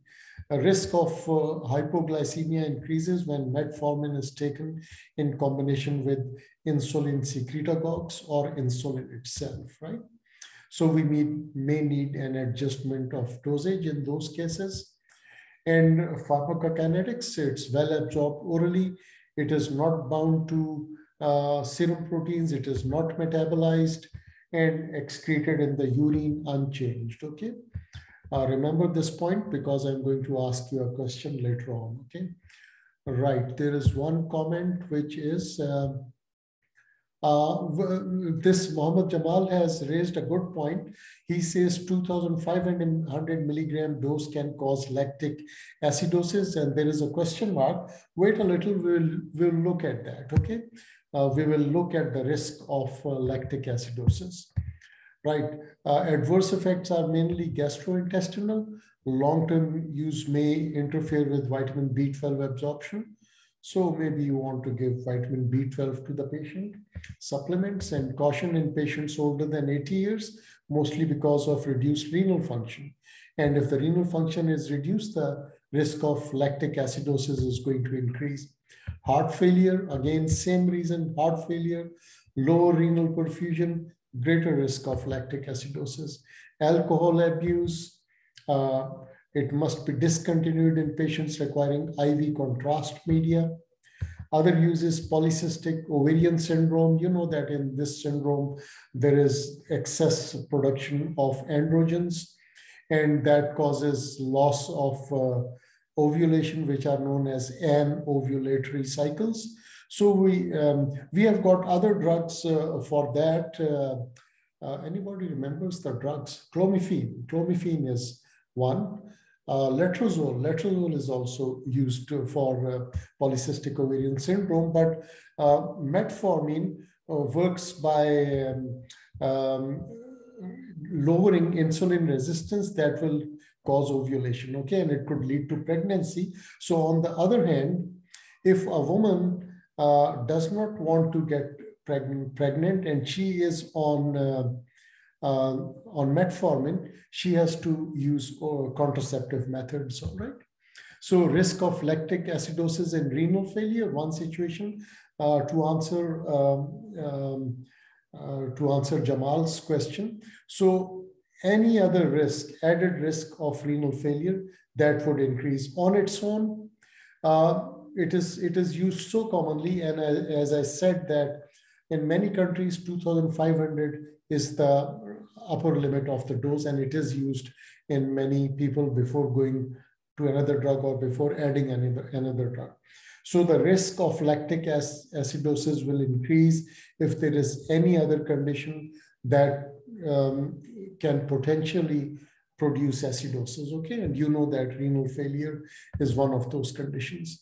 A risk of uh, hypoglycemia increases when metformin is taken in combination with insulin secretagogues or insulin itself, right? So we may need an adjustment of dosage in those cases. And pharmacokinetics, it's well absorbed orally. It is not bound to serum proteins. It is not metabolized and excreted in the urine unchanged, okay? Uh, remember this point because I'm going to ask you a question later on, okay? Right, there is one comment which is, uh, uh, this Muhammad Jamal has raised a good point. He says 2,500 milligram dose can cause lactic acidosis, and there is a question mark. Wait a little, we'll, we'll look at that, okay? Uh, we will look at the risk of uh, lactic acidosis. Right, uh, adverse effects are mainly gastrointestinal. Long-term use may interfere with vitamin B12 absorption. So maybe you want to give vitamin B12 to the patient. Supplements and caution in patients older than 80 years, mostly because of reduced renal function. And if the renal function is reduced, the risk of lactic acidosis is going to increase. Heart failure, again, same reason, heart failure, low renal perfusion, greater risk of lactic acidosis. Alcohol abuse, uh, it must be discontinued in patients requiring IV contrast media. Other uses polycystic ovarian syndrome. You know that in this syndrome, there is excess production of androgens, and that causes loss of uh, ovulation, which are known as anovulatory cycles. So we um, we have got other drugs uh, for that. Uh, uh, anybody remembers the drugs? Clomiphene. Clomiphene is one. Uh, letrozole. Letrozole is also used for uh, polycystic ovarian syndrome, but uh, metformin uh, works by um, um, lowering insulin resistance that will cause ovulation, okay? And it could lead to pregnancy. So on the other hand, if a woman uh, does not want to get pregnant, pregnant and she is on uh, uh, on metformin, she has to use uh, contraceptive methods, all right? So risk of lactic acidosis and renal failure, one situation. Uh, to answer um, um, uh, to answer Jamal's question. So any other risk, added risk of renal failure, that would increase on its own. Uh, it is it is used so commonly, and as I said that In many countries, 2,500 is the upper limit of the dose, and it is used in many people before going to another drug or before adding another, another drug. So the risk of lactic acidosis will increase if there is any other condition that um, can potentially produce acidosis, okay? And you know that renal failure is one of those conditions.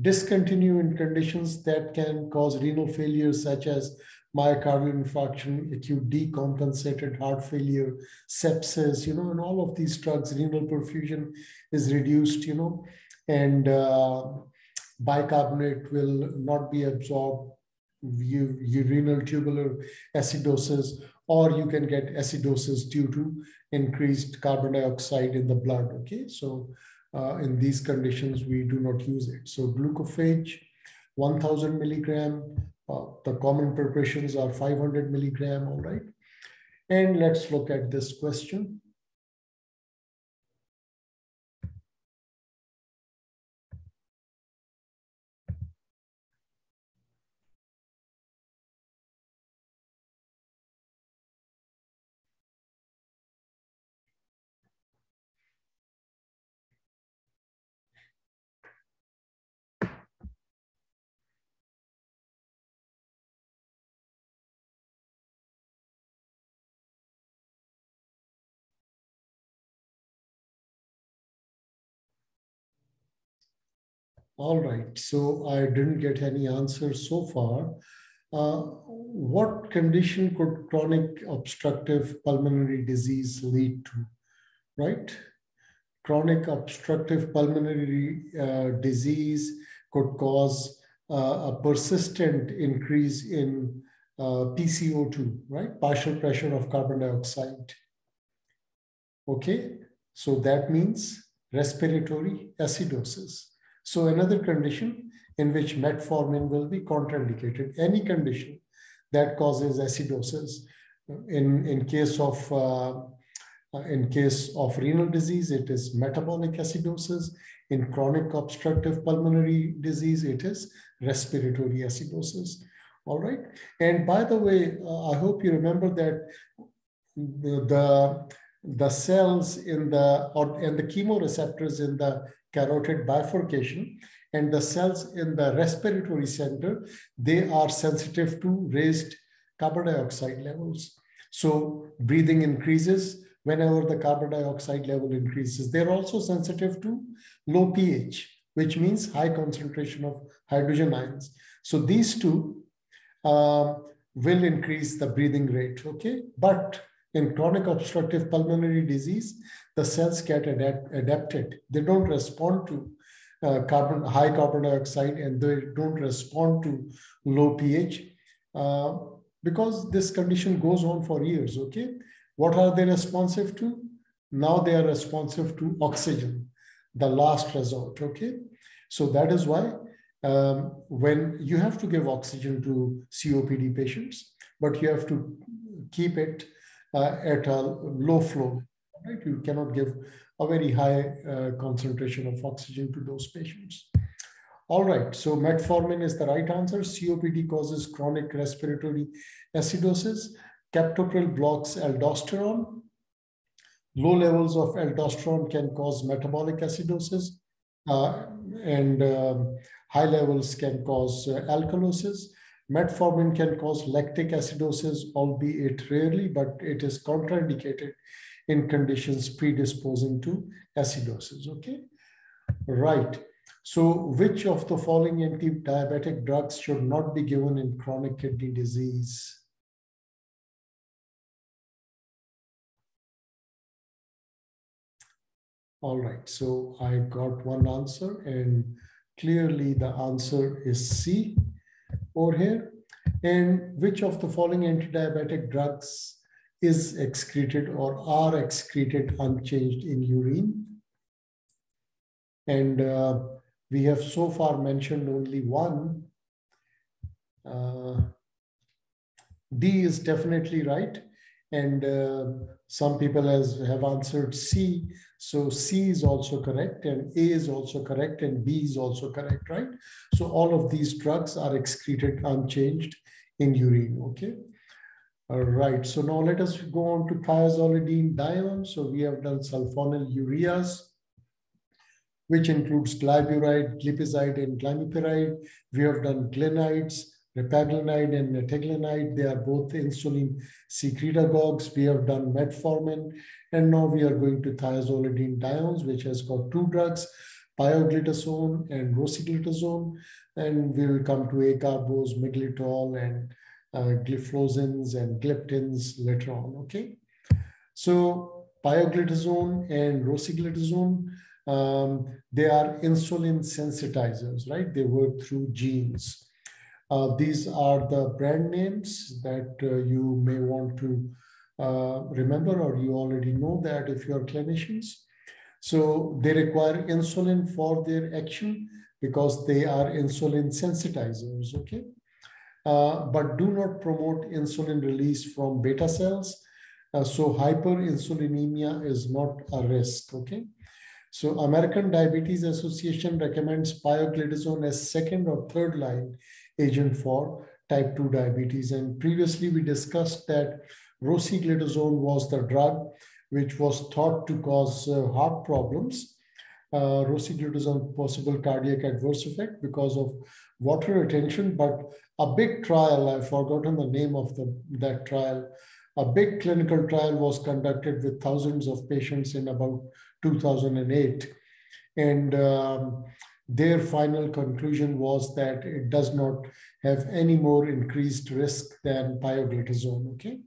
Discontinue in conditions that can cause renal failure, such as myocardial infarction, acute decompensated heart failure, sepsis, you know, and all of these drugs, renal perfusion is reduced, you know, and uh, bicarbonate will not be absorbed, you, renal tubular acidosis, or you can get acidosis due to increased carbon dioxide in the blood, okay? So uh, in these conditions, we do not use it. So glucophage, 1000 milligram, uh, the common preparations are 500 milligram, all right? And let's look at this question. All right, so I didn't get any answers so far. Uh, what condition could chronic obstructive pulmonary disease lead to, right? Chronic obstructive pulmonary uh, disease could cause uh, a persistent increase in uh, PCO2, right? Partial pressure of carbon dioxide. Okay, so that means respiratory acidosis. So another condition in which metformin will be contraindicated, any condition that causes acidosis. In, in case of uh, in case of renal disease, it is metabolic acidosis. In chronic obstructive pulmonary disease, it is respiratory acidosis. All right. And by the way, uh, I hope you remember that the, the, the cells in the, or, and the chemoreceptors in the carotid bifurcation and the cells in the respiratory center, they are sensitive to raised carbon dioxide levels. So breathing increases whenever the carbon dioxide level increases. They're also sensitive to low pH, which means high concentration of hydrogen ions. So these two uh, will increase the breathing rate, okay? But in chronic obstructive pulmonary disease, the cells get adapt, adapted. They don't respond to uh, carbon high carbon dioxide and they don't respond to low pH uh, because this condition goes on for years. Okay, what are they responsive to? Now they are responsive to oxygen, the last resort. Okay, so that is why um, when you have to give oxygen to COPD patients, but you have to keep it uh, at a low flow right? You cannot give a very high uh, concentration of oxygen to those patients. All right, so metformin is the right answer. COPD causes chronic respiratory acidosis. Captopril blocks aldosterone. Low levels of aldosterone can cause metabolic acidosis, uh, and um, high levels can cause uh, alkalosis. Metformin can cause lactic acidosis, albeit rarely, but it is contraindicated in conditions predisposing to acidosis, okay? Right. So which of the following anti-diabetic drugs should not be given in chronic kidney disease? All right, so I got one answer and clearly the answer is C over here. And which of the following anti-diabetic drugs is excreted or are excreted unchanged in urine. And uh, we have so far mentioned only one. Uh, D is definitely right. And uh, some people has, have answered C. So C is also correct and A is also correct and B is also correct, right? So all of these drugs are excreted unchanged in urine, okay? All right, so now let us go on to thiazolidinedione. So we have done sulfonylureas, which includes glyburide, glipizide, and glimepiride. We have done glinides, repaglinide and nateglinide. They are both insulin secretagogues. We have done metformin. And now we are going to thiazolidine thiazolidinediones, which has got two drugs, pioglitazone and rosiglitazone. And we will come to acarbose, miglitol, and uh, and gliptins later on, okay? So pioglitazone and rosiglitazone, um, they are insulin sensitizers, right? They work through genes. Uh, these are the brand names that uh, you may want to uh, remember or you already know that if you are clinicians. So they require insulin for their action because they are insulin sensitizers, okay? Uh, but do not promote insulin release from beta cells. Uh, so hyperinsulinemia is not a risk, okay? So American Diabetes Association recommends pioglitazone as second or third line agent for type 2 diabetes. And previously we discussed that rosiglitazone was the drug which was thought to cause uh, heart problems. Uh, rosiglitazone possible cardiac adverse effect because of water retention, but a big trial, I've forgotten the name of the, that trial, a big clinical trial was conducted with thousands of patients in about 2008. And um, their final conclusion was that it does not have any more increased risk than pioglitazone, okay?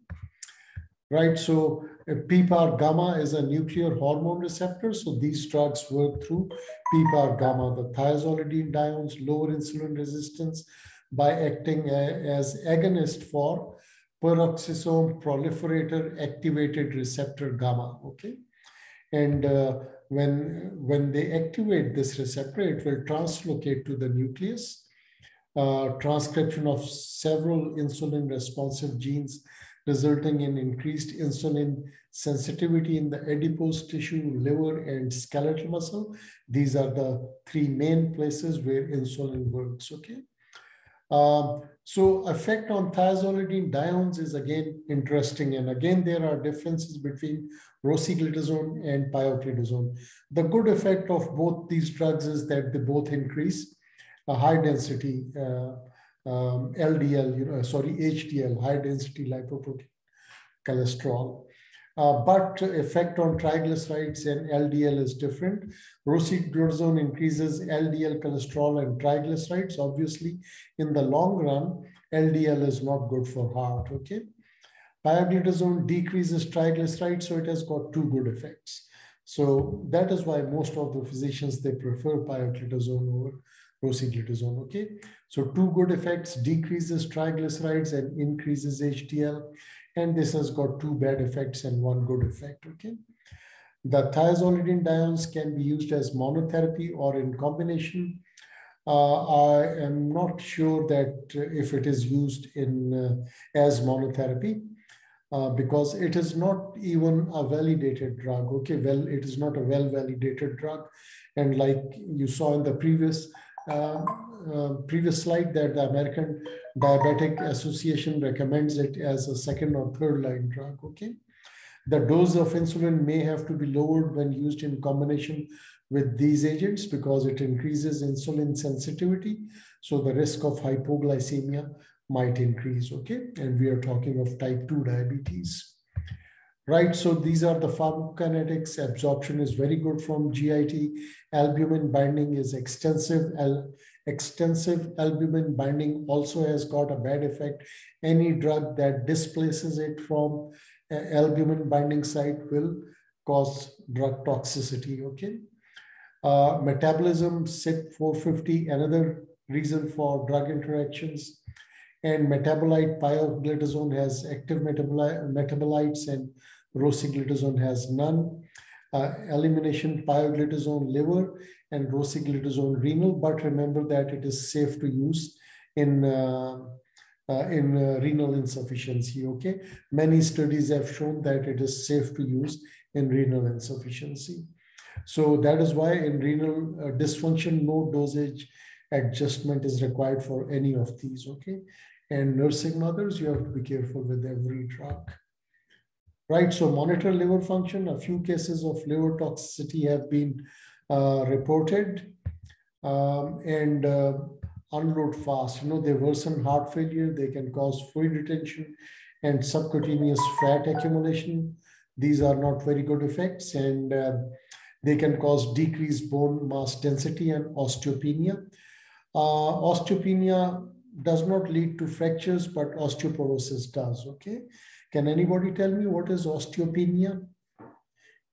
Right, so uh, PPAR gamma is a nuclear hormone receptor. So these drugs work through PPAR gamma, the thiazolidine thiazolidinediones, lower insulin resistance by acting as agonist for peroxisome proliferator activated receptor gamma, okay? And uh, when, when they activate this receptor, it will translocate to the nucleus. Uh, transcription of several insulin responsive genes resulting in increased insulin sensitivity in the adipose tissue, liver, and skeletal muscle. These are the three main places where insulin works, okay? Um, so effect on thiazolidinediones is again interesting. And again, there are differences between rosiglitazone and pioglitazone. The good effect of both these drugs is that they both increase a high density uh, um, LDL, you know, sorry, HDL, high density lipoprotein cholesterol. Uh, but effect on triglycerides and LDL is different. Rosiglitazone increases LDL cholesterol and triglycerides. Obviously, in the long run, LDL is not good for heart, okay? Pioglitazone decreases triglycerides, so it has got two good effects. So that is why most of the physicians, they prefer pioglitazone over rosiglitazone, okay? So two good effects, decreases triglycerides and increases HDL and this has got two bad effects and one good effect, okay? The thiazolidine thiazolidinediones can be used as monotherapy or in combination. Uh, I am not sure that if it is used in uh, as monotherapy uh, because it is not even a validated drug. Okay, well, it is not a well-validated drug. And like you saw in the previous uh, uh, previous slide that the American Diabetic Association recommends it as a second or third line drug, okay? The dose of insulin may have to be lowered when used in combination with these agents because it increases insulin sensitivity. So the risk of hypoglycemia might increase, okay? And we are talking of type 2 diabetes right? So these are the pharmacokinetics. Absorption is very good from GIT. Albumin binding is extensive. Al extensive albumin binding also has got a bad effect. Any drug that displaces it from uh, albumin binding site will cause drug toxicity, okay? Uh, metabolism, CYP450, another reason for drug interactions. And metabolite pioglitazone has active metabolites and rosiglitazone has none. Uh, elimination pioglitazone liver and rosiglitazone renal, but remember that it is safe to use in uh, uh, in uh, renal insufficiency. Okay, many studies have shown that it is safe to use in renal insufficiency. So that is why in renal uh, dysfunction, no dosage adjustment is required for any of these. Okay, And nursing mothers, you have to be careful with every drug. Right, so monitor liver function. A few cases of liver toxicity have been uh, reported. Um, and uh, unload fast. You know, they worsen heart failure, they can cause fluid retention and subcutaneous fat accumulation. These are not very good effects and uh, they can cause decreased bone mass density and osteopenia. Uh, osteopenia does not lead to fractures, but osteoporosis does, okay? Can anybody tell me what is osteopenia?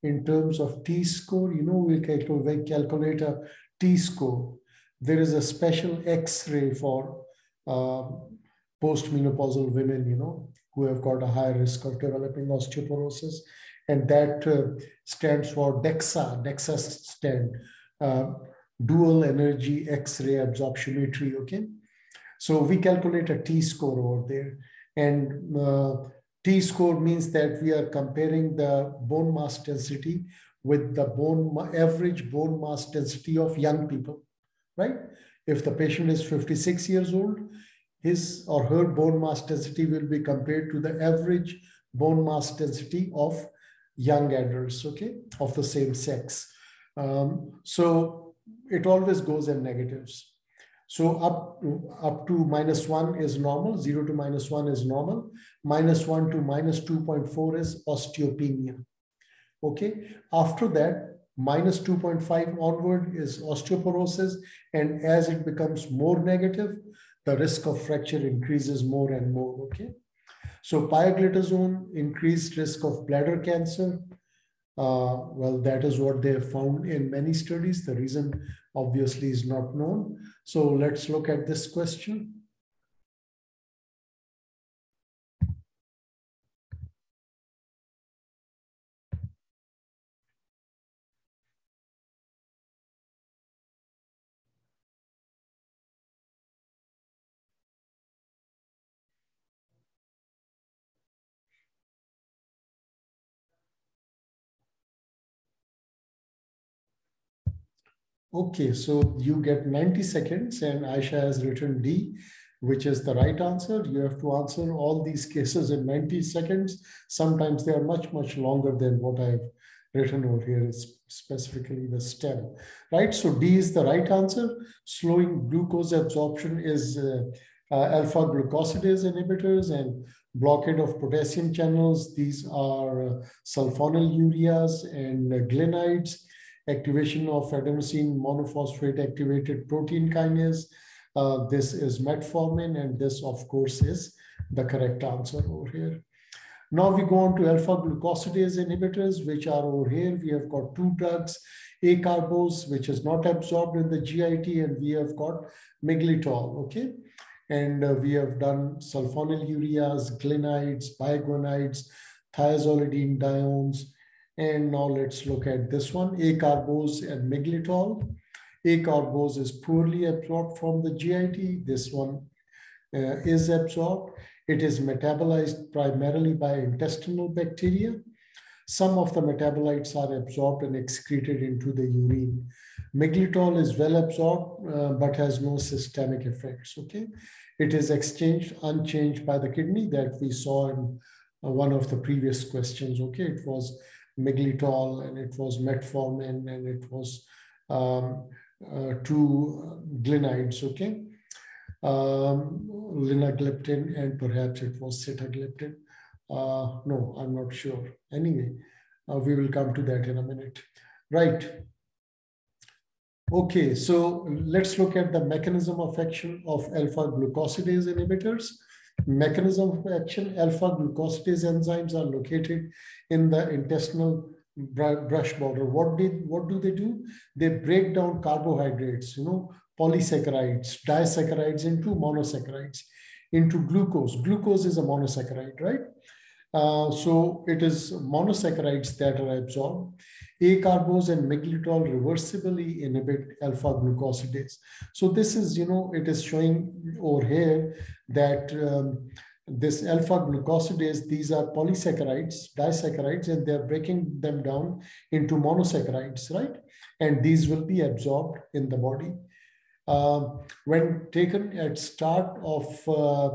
In terms of T-score, you know, we calculate a T-score there is a special X-ray for uh, postmenopausal women, you know, who have got a high risk of developing osteoporosis. And that uh, stands for DEXA, DEXA stand, uh, dual energy X-ray absorptiometry, okay? So we calculate a T-score over there. And uh, T-score means that we are comparing the bone mass density with the bone average bone mass density of young people right? If the patient is 56 years old, his or her bone mass density will be compared to the average bone mass density of young adults, okay, of the same sex. Um, so it always goes in negatives. So up, up to minus one is normal, zero to minus one is normal, minus one to minus 2.4 is osteopenia. Okay, after that, minus 2.5 onward is osteoporosis. And as it becomes more negative, the risk of fracture increases more and more, okay? So pioglitazone, increased risk of bladder cancer. Uh, well, that is what they have found in many studies. The reason obviously is not known. So let's look at this question. Okay, so you get 90 seconds and Aisha has written D, which is the right answer. You have to answer all these cases in 90 seconds. Sometimes they are much, much longer than what I've written over here, is specifically the STEM, right? So D is the right answer. Slowing glucose absorption is uh, uh, alpha glucosidase inhibitors and blockade of potassium channels. These are uh, sulfonylureas and uh, glinides activation of adenosine monophosphate activated protein kinase. Uh, this is metformin, and this, of course, is the correct answer over here. Now we go on to alpha glucosidase inhibitors, which are over here. We have got two drugs, acarbose, which is not absorbed in the GIT, and we have got miglitol, okay? And uh, we have done sulfonylureas, glinides, biguanides, thiazolidinediones, and now let's look at this one, acarbose and miglitol. Acarbose is poorly absorbed from the GIT. This one uh, is absorbed. It is metabolized primarily by intestinal bacteria. Some of the metabolites are absorbed and excreted into the urine. Miglitol is well absorbed, uh, but has no systemic effects, okay? It is exchanged, unchanged by the kidney that we saw in uh, one of the previous questions, okay? It was miglitol and it was metformin and it was um, uh, two glinides, okay? Um, linagliptin and perhaps it was sitagliptin. Uh, no, I'm not sure. Anyway, uh, we will come to that in a minute. Right. Okay, so let's look at the mechanism of action of alpha glucosidase inhibitors. Mechanism of action, alpha glucosidase enzymes are located in the intestinal brush border. What did what do they do? They break down carbohydrates, you know, polysaccharides, disaccharides into monosaccharides, into glucose. Glucose is a monosaccharide, right? Uh, so it is monosaccharides that are absorbed. Acarbose and miglitol reversibly inhibit alpha glucosidase. So this is, you know, it is showing over here that um, this alpha glucosidase, these are polysaccharides, disaccharides, and they're breaking them down into monosaccharides, right? And these will be absorbed in the body. Uh, when taken at start of uh,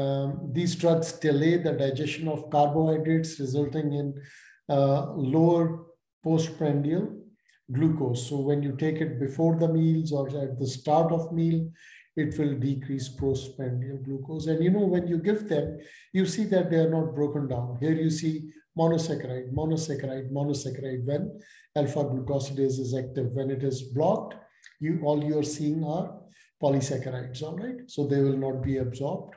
Um, these drugs delay the digestion of carbohydrates, resulting in uh, lower postprandial glucose. So when you take it before the meals or at the start of meal, it will decrease postprandial glucose. And you know, when you give them, you see that they are not broken down. Here you see monosaccharide, monosaccharide, monosaccharide when alpha glucosidase is active. When it is blocked, you all you're seeing are polysaccharides, all right? So they will not be absorbed.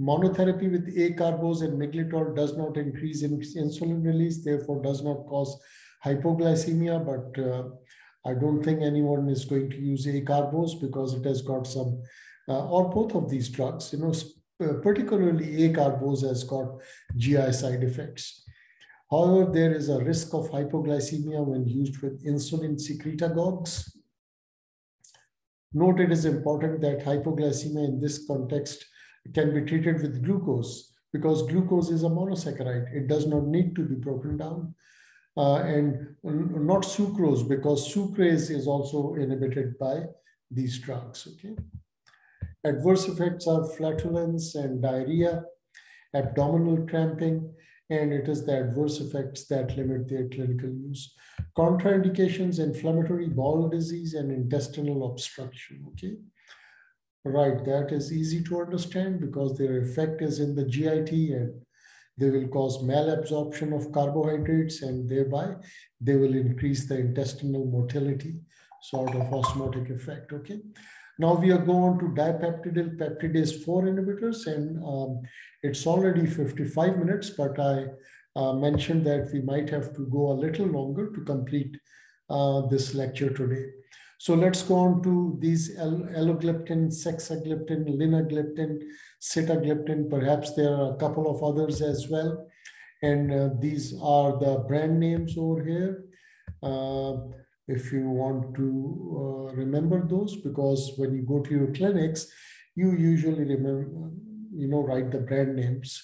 Monotherapy with acarbose and miglitol does not increase in insulin release, therefore does not cause hypoglycemia, but uh, I don't think anyone is going to use acarbose because it has got some, uh, or both of these drugs, you know, uh, particularly acarbose has got GI side effects. However, there is a risk of hypoglycemia when used with insulin secretagogues. Note it is important that hypoglycemia in this context can be treated with glucose because glucose is a monosaccharide. It does not need to be broken down. Uh, and not sucrose because sucrase is also inhibited by these drugs, okay? Adverse effects are flatulence and diarrhea, abdominal cramping, and it is the adverse effects that limit their clinical use. Contraindications, inflammatory bowel disease and intestinal obstruction, okay? Right, that is easy to understand because their effect is in the GIT and they will cause malabsorption of carbohydrates and thereby they will increase the intestinal motility, sort of osmotic effect, okay? Now we are going to dipeptidyl peptidase 4 inhibitors and um, it's already 55 minutes, but I uh, mentioned that we might have to go a little longer to complete uh, this lecture today. So let's go on to these alogliptin, saxagliptin, linagliptin, sitagliptin. Perhaps there are a couple of others as well. And uh, these are the brand names over here. Uh, if you want to uh, remember those, because when you go to your clinics, you usually remember, you know, write the brand names.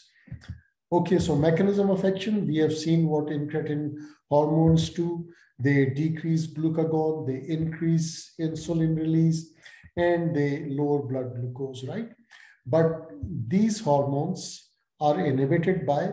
Okay, so mechanism of action, we have seen what incretin hormones do. They decrease glucagon, they increase insulin release, and they lower blood glucose, right? But these hormones are inhibited by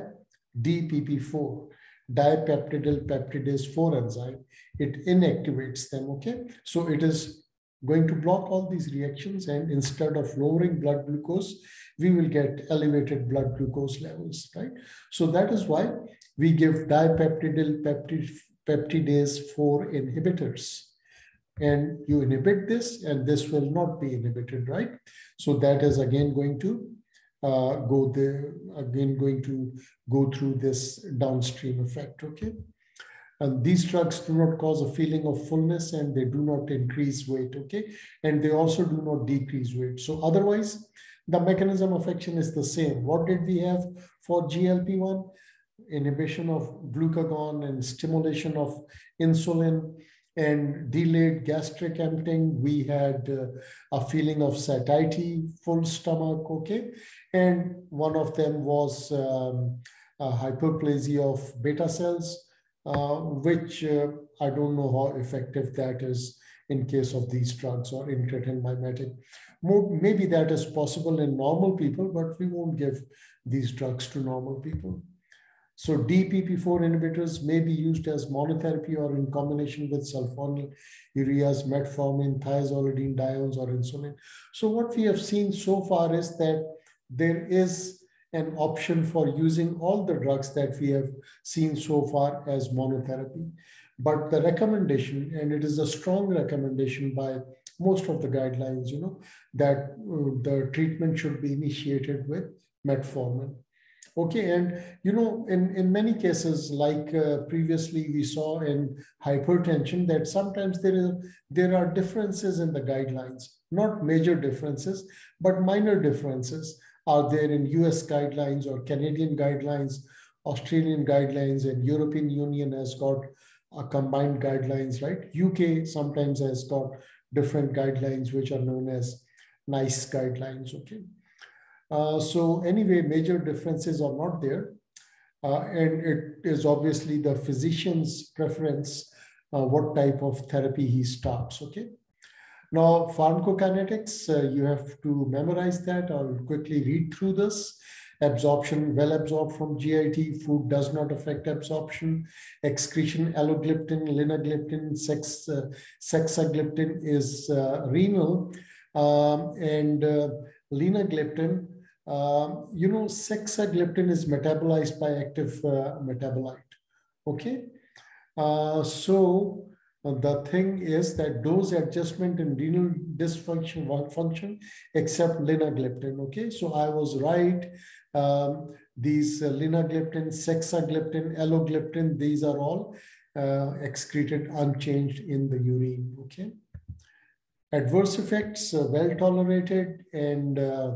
DPP4, dipeptidyl peptidase 4 enzyme. It inactivates them, okay? So it is going to block all these reactions and instead of lowering blood glucose, we will get elevated blood glucose levels, right? So that is why we give dipeptidyl peptid peptidase 4 inhibitors. And you inhibit this and this will not be inhibited, right? So that is again going to uh, go there, again going to go through this downstream effect, okay? And these drugs do not cause a feeling of fullness and they do not increase weight, okay? And they also do not decrease weight. So otherwise, the mechanism of action is the same. What did we have for GLP-1? Inhibition of glucagon and stimulation of insulin and delayed gastric emptying. We had uh, a feeling of satiety, full stomach, okay? And one of them was um, hyperplasia of beta cells, uh, which uh, I don't know how effective that is in case of these drugs or incretin mimetic. Maybe that is possible in normal people, but we won't give these drugs to normal people. So DPP4 inhibitors may be used as monotherapy or in combination with sulfonyl ureas, metformin, thiazolidine, diones, or insulin. So what we have seen so far is that there is an option for using all the drugs that we have seen so far as monotherapy. But the recommendation, and it is a strong recommendation by most of the guidelines, you know, that uh, the treatment should be initiated with metformin. Okay, and you know, in, in many cases, like uh, previously we saw in hypertension, that sometimes there is there are differences in the guidelines, not major differences, but minor differences are there in US guidelines or Canadian guidelines, Australian guidelines, and European Union has got a combined guidelines, right? UK sometimes has got different guidelines, which are known as NICE guidelines, okay? Uh, so anyway, major differences are not there. Uh, and it is obviously the physician's preference uh, what type of therapy he starts, okay? Now, pharmacokinetics, uh, you have to memorize that. I'll quickly read through this. Absorption, well absorbed from GIT. Food does not affect absorption. Excretion, alogliptin, linagliptin, sex, uh, saxagliptin is renal. Um, and linagliptin, um, you know, saxagliptin is metabolized by active uh, metabolite. Okay. Uh, so the thing is that dose adjustment in renal dysfunction function except linagliptin. Okay, so I was right. Um, these uh, linagliptin, saxagliptin, alogliptin, these are all uh, excreted unchanged in the urine. Okay. Adverse effects, uh, well tolerated, and uh,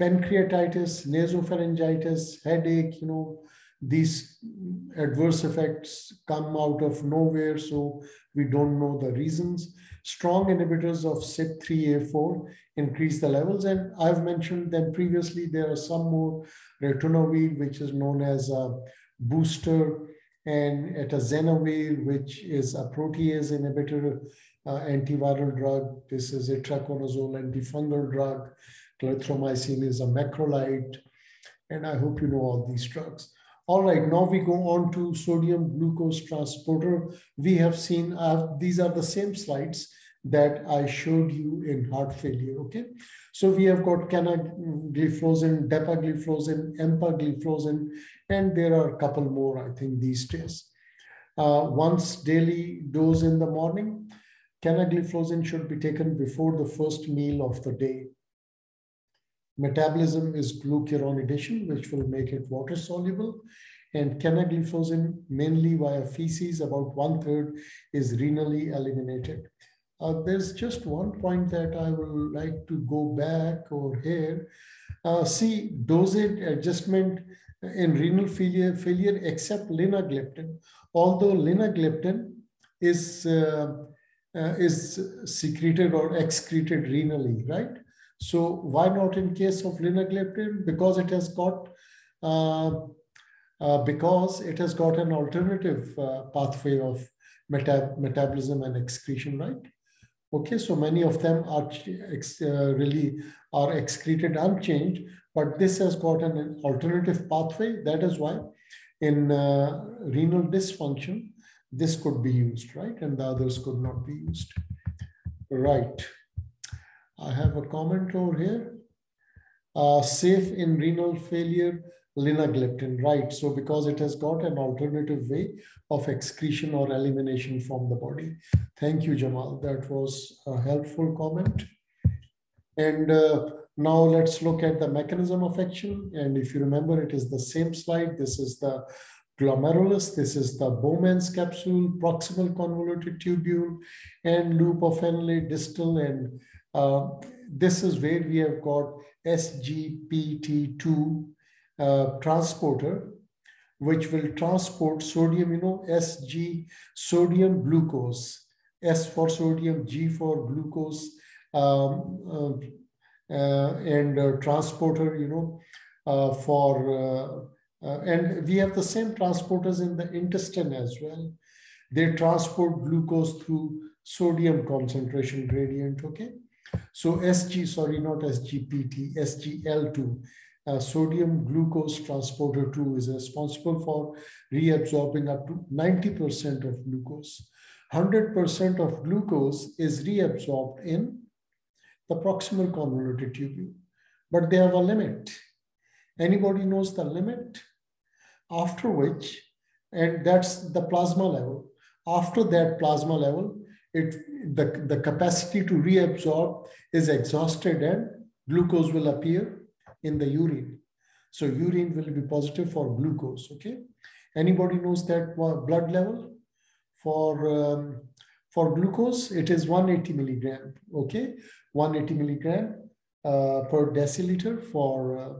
pancreatitis, nasopharyngitis, headache, you know, these adverse effects come out of nowhere, so we don't know the reasons. Strong inhibitors of CYP3A4 increase the levels, and I've mentioned them previously. There are some more ritonavir, which is known as a booster, and atazanavir, which is a protease inhibitor, uh, antiviral drug. This is a itraconazole antifungal drug. Clarithromycin is a macrolide. And I hope you know all these drugs. All right, now we go on to sodium glucose transporter. We have seen, uh, these are the same slides that I showed you in heart failure, okay? So we have got canagliflozin, dapagliflozin, empagliflozin, and there are a couple more, I think, these days. Uh, once daily dose in the morning, canagliflozin should be taken before the first meal of the day. Metabolism is glucuronidation, which will make it water soluble. And canagliflozin, mainly via feces, about one third is renally eliminated. Uh, there's just one point that I would like to go back or here. Uh, see, dosage adjustment in renal failure, failure except linagliptin. Although linagliptin is, uh, uh is secreted or excreted renally, right? So why not in case of linagliptin? Because it has got uh, uh, because it has got an alternative uh, pathway of meta metabolism and excretion, right? Okay, so many of them are uh, really are excreted unchanged, but this has got an alternative pathway. That is why in uh, renal dysfunction, this could be used, right? And the others could not be used. Right. I have a comment over here. Uh, safe in renal failure, linagliptin, right? So because it has got an alternative way of excretion or elimination from the body. Thank you, Jamal. That was a helpful comment. And uh, now let's look at the mechanism of action. And if you remember, it is the same slide. This is the glomerulus. This is the Bowman's capsule, proximal convoluted tubule, and loop of Henle distal and uh, this is where we have got SGPT2 uh, transporter, which will transport sodium, you know, SG, sodium glucose, S for sodium, G for glucose, um, uh, uh and uh, transporter, you know, for, and we have the same transporters in the intestine as well. They transport glucose through sodium concentration gradient, okay? So SG, sorry, not SGPT, SGL2, uh, sodium glucose transporter 2 is responsible for reabsorbing up to 90% of glucose. 100% of glucose is reabsorbed in the proximal convoluted tubule, but they have a limit. Anybody knows the limit? After which, and that's the plasma level. After that plasma level, it, the, the capacity to reabsorb is exhausted and glucose will appear in the urine. So urine will be positive for glucose, okay? Anybody knows that blood level for, um, for glucose? It is 180 milligram, okay? 180 milligram uh, per deciliter for, uh,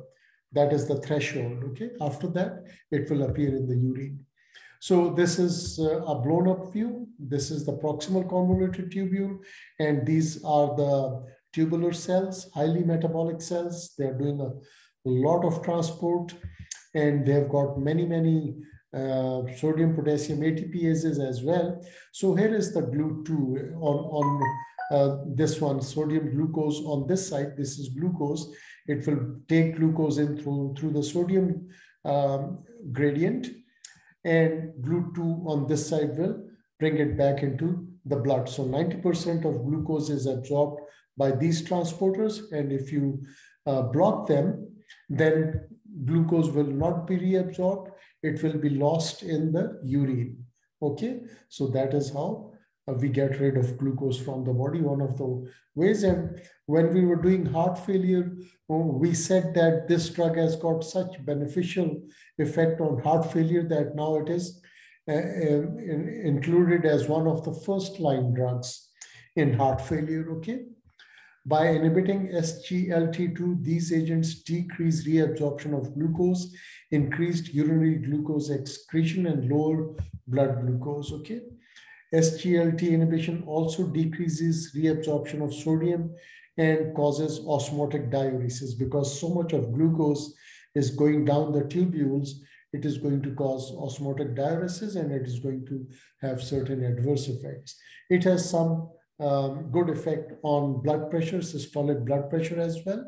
that is the threshold, okay? After that, it will appear in the urine. So this is uh, a blown up view. This is the proximal convoluted tubule. And these are the tubular cells, highly metabolic cells. They're doing a lot of transport and they've got many, many uh, sodium potassium ATPases as well. So here is the GLUT2 on, on uh, this one, sodium glucose on this side, this is glucose. It will take glucose in through, through the sodium um, gradient and GLUT2 on this side will bring it back into the blood. So 90% of glucose is absorbed by these transporters. And if you uh, block them, then glucose will not be reabsorbed. It will be lost in the urine. Okay, so that is how uh, we get rid of glucose from the body, one of the ways. And when we were doing heart failure, we said that this drug has got such beneficial effect on heart failure that now it is uh, um, in, included as one of the first line drugs in heart failure, okay? By inhibiting SGLT2, these agents decrease reabsorption of glucose, increased urinary glucose excretion, and lower blood glucose, okay? SGLT inhibition also decreases reabsorption of sodium and causes osmotic diuresis because so much of glucose is going down the tubules, it is going to cause osmotic diuresis and it is going to have certain adverse effects. It has some um, good effect on blood pressure, systolic blood pressure as well,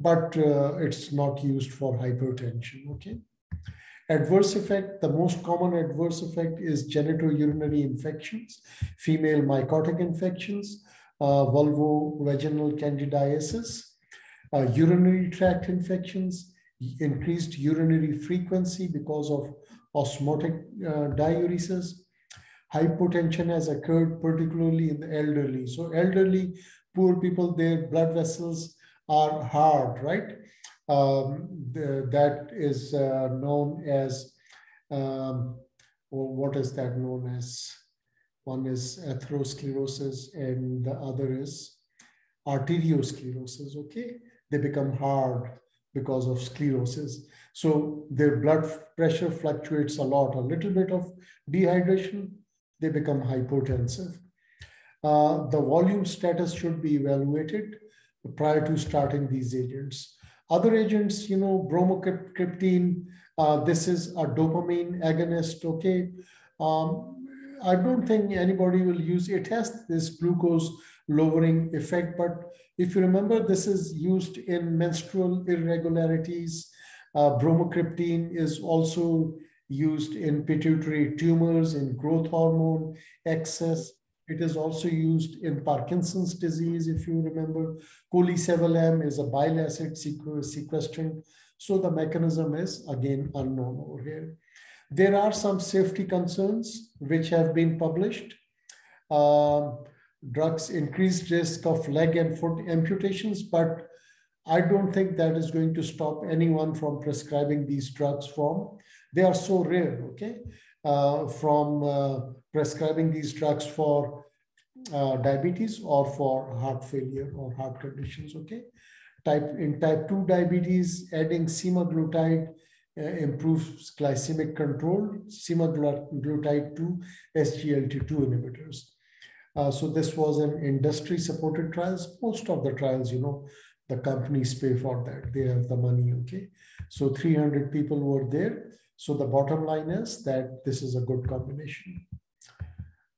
but uh, it's not used for hypertension, okay? Adverse effect, the most common adverse effect is genitourinary infections, female mycotic infections, vulvovaginal candidiasis, uh, urinary tract infections, increased urinary frequency because of osmotic uh, diuresis. Hypotension has occurred particularly in the elderly. So elderly, poor people, their blood vessels are hard, right? Um, the, that is uh, known as, um, what is that known as? One is atherosclerosis and the other is arteriosclerosis, okay? They become hard because of sclerosis. So their blood pressure fluctuates a lot. A little bit of dehydration, they become hypotensive. Uh, the volume status should be evaluated prior to starting these agents. Other agents, you know, bromocriptine, uh, this is a dopamine agonist, okay? Um, I don't think anybody will use, it has this glucose lowering effect, but if you remember, this is used in menstrual irregularities. Uh, bromocriptine is also used in pituitary tumors, in growth hormone excess. It is also used in Parkinson's disease, if you remember. Colesevelam is a bile acid sequestrant. So the mechanism is again unknown over here. There are some safety concerns which have been published. Um, drugs increased risk of leg and foot amputations, but I don't think that is going to stop anyone from prescribing these drugs from, they are so rare, okay, uh, from uh, prescribing these drugs for uh, diabetes or for heart failure or heart conditions, okay. Type In type 2 diabetes, adding semaglutide improves glycemic control, semaglutide 2 SGLT2 inhibitors. Uh, so this was an industry supported trials. Most of the trials, you know, the companies pay for that. They have the money, okay? So 300 people were there. So the bottom line is that this is a good combination.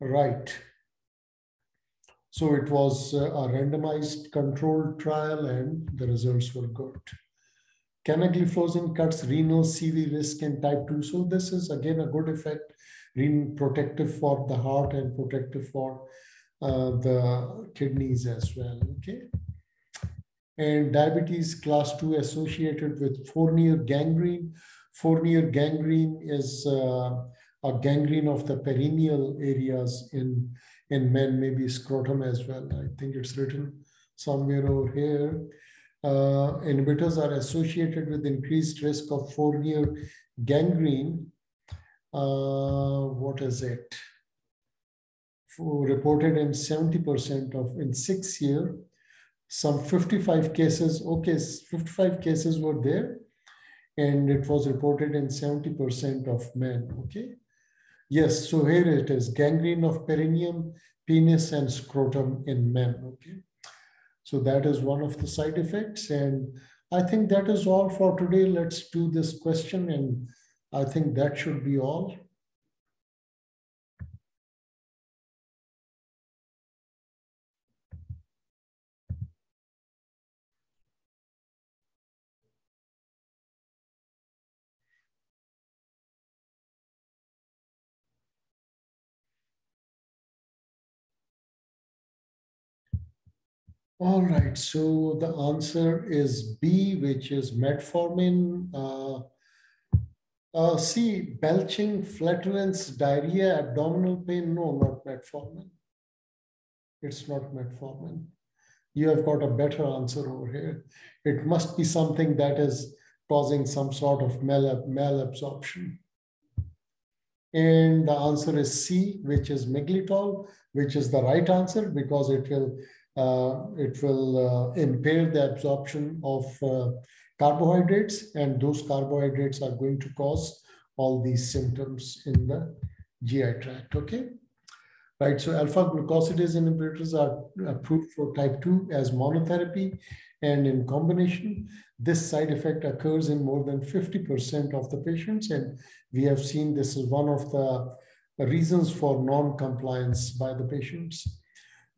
Right. So it was uh, a randomized controlled trial and the results were good. Canagliflozin cuts renal CV risk in type 2. So this is again a good effect, protective for the heart and protective for uh, the kidneys as well, okay? And diabetes class 2 associated with Fournier gangrene. Fournier gangrene is uh, a gangrene of the perineal areas in, in men, maybe scrotum as well. I think it's written somewhere over here uh, inhibitors are associated with increased risk of Fournier gangrene. Uh, what is it? For, reported in 70% of in six year, some 55 cases, okay, 55 cases were there and it was reported in 70% of men, okay? Yes, so here it is, gangrene of perineum, penis and scrotum in men, okay? So that is one of the side effects. And I think that is all for today. Let's do this question. And I think that should be all. All right, so the answer is B, which is metformin. Uh, uh, C, belching, flatulence, diarrhea, abdominal pain. No, not metformin. It's not metformin. You have got a better answer over here. It must be something that is causing some sort of mal malabsorption. And the answer is C, which is miglitol, which is the right answer because it will it will uh, impair the absorption of uh, carbohydrates, and those carbohydrates are going to cause all these symptoms in the GI tract. Okay. Right, so alpha glucosidase inhibitors are approved for type 2 as monotherapy and in combination. This side effect occurs in more than 50% of the patients, and we have seen this is one of the reasons for non-compliance by the patients.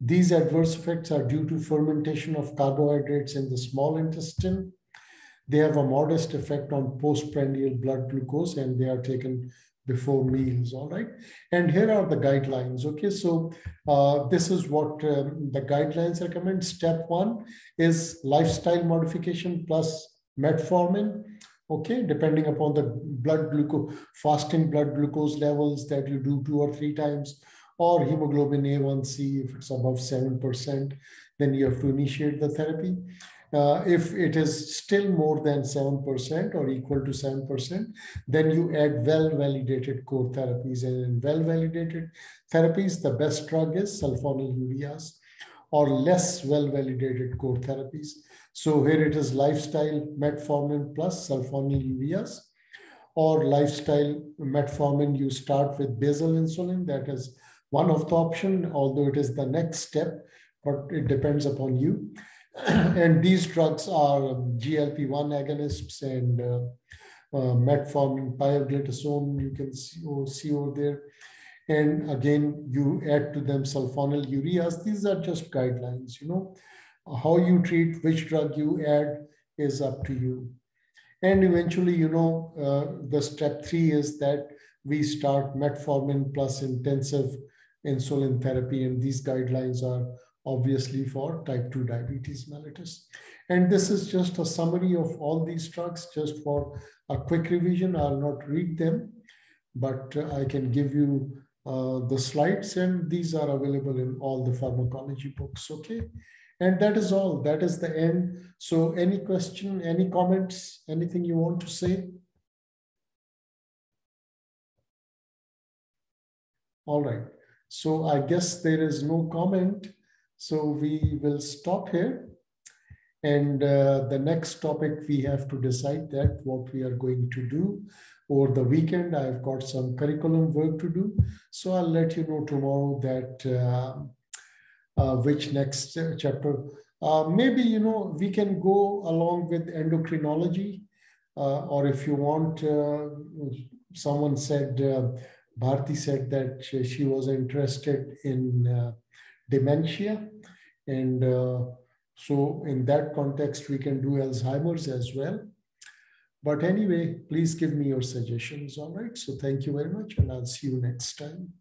These adverse effects are due to fermentation of carbohydrates in the small intestine. They have a modest effect on postprandial blood glucose and they are taken before meals, all right? And here are the guidelines, okay? So uh, this is what um, the guidelines recommend. Step one is lifestyle modification plus metformin, okay? Depending upon the blood glucose, fasting blood glucose levels that you do two or three times or hemoglobin A1C, if it's above 7%, then you have to initiate the therapy. Uh, if it is still more than 7% or equal to 7%, then you add well-validated core therapies. And in well-validated therapies, the best drug is sulfonylureas or less well-validated core therapies. So here it is lifestyle metformin plus sulfonylureas or lifestyle metformin, you start with basal insulin, that is one of the option, although it is the next step, but it depends upon you. and these drugs are GLP-1 agonists and uh, uh, metformin, pioglitazone, you can see, oh, see over there. And again, you add to them sulfonylureas. These are just guidelines, you know. How you treat, which drug you add is up to you. And eventually, you know, uh, the step three is that we start metformin plus intensive insulin therapy. And these guidelines are obviously for type 2 diabetes mellitus. And this is just a summary of all these drugs, just for a quick revision. I'll not read them, but uh, I can give you uh, the slides and these are available in all the pharmacology books, okay? And that is all, that is the end. So any question, any comments, anything you want to say? All right. So I guess there is no comment. So we will stop here. And uh, the next topic, we have to decide that what we are going to do. Over the weekend, I've got some curriculum work to do. So I'll let you know tomorrow that uh, uh, which next chapter. Uh, maybe, you know, we can go along with endocrinology. Uh, or if you want, uh, someone said, Bharti said that she was interested in uh, dementia. And uh, so in that context, we can do Alzheimer's as well. But anyway, please give me your suggestions. All right. So thank you very much. And I'll see you next time.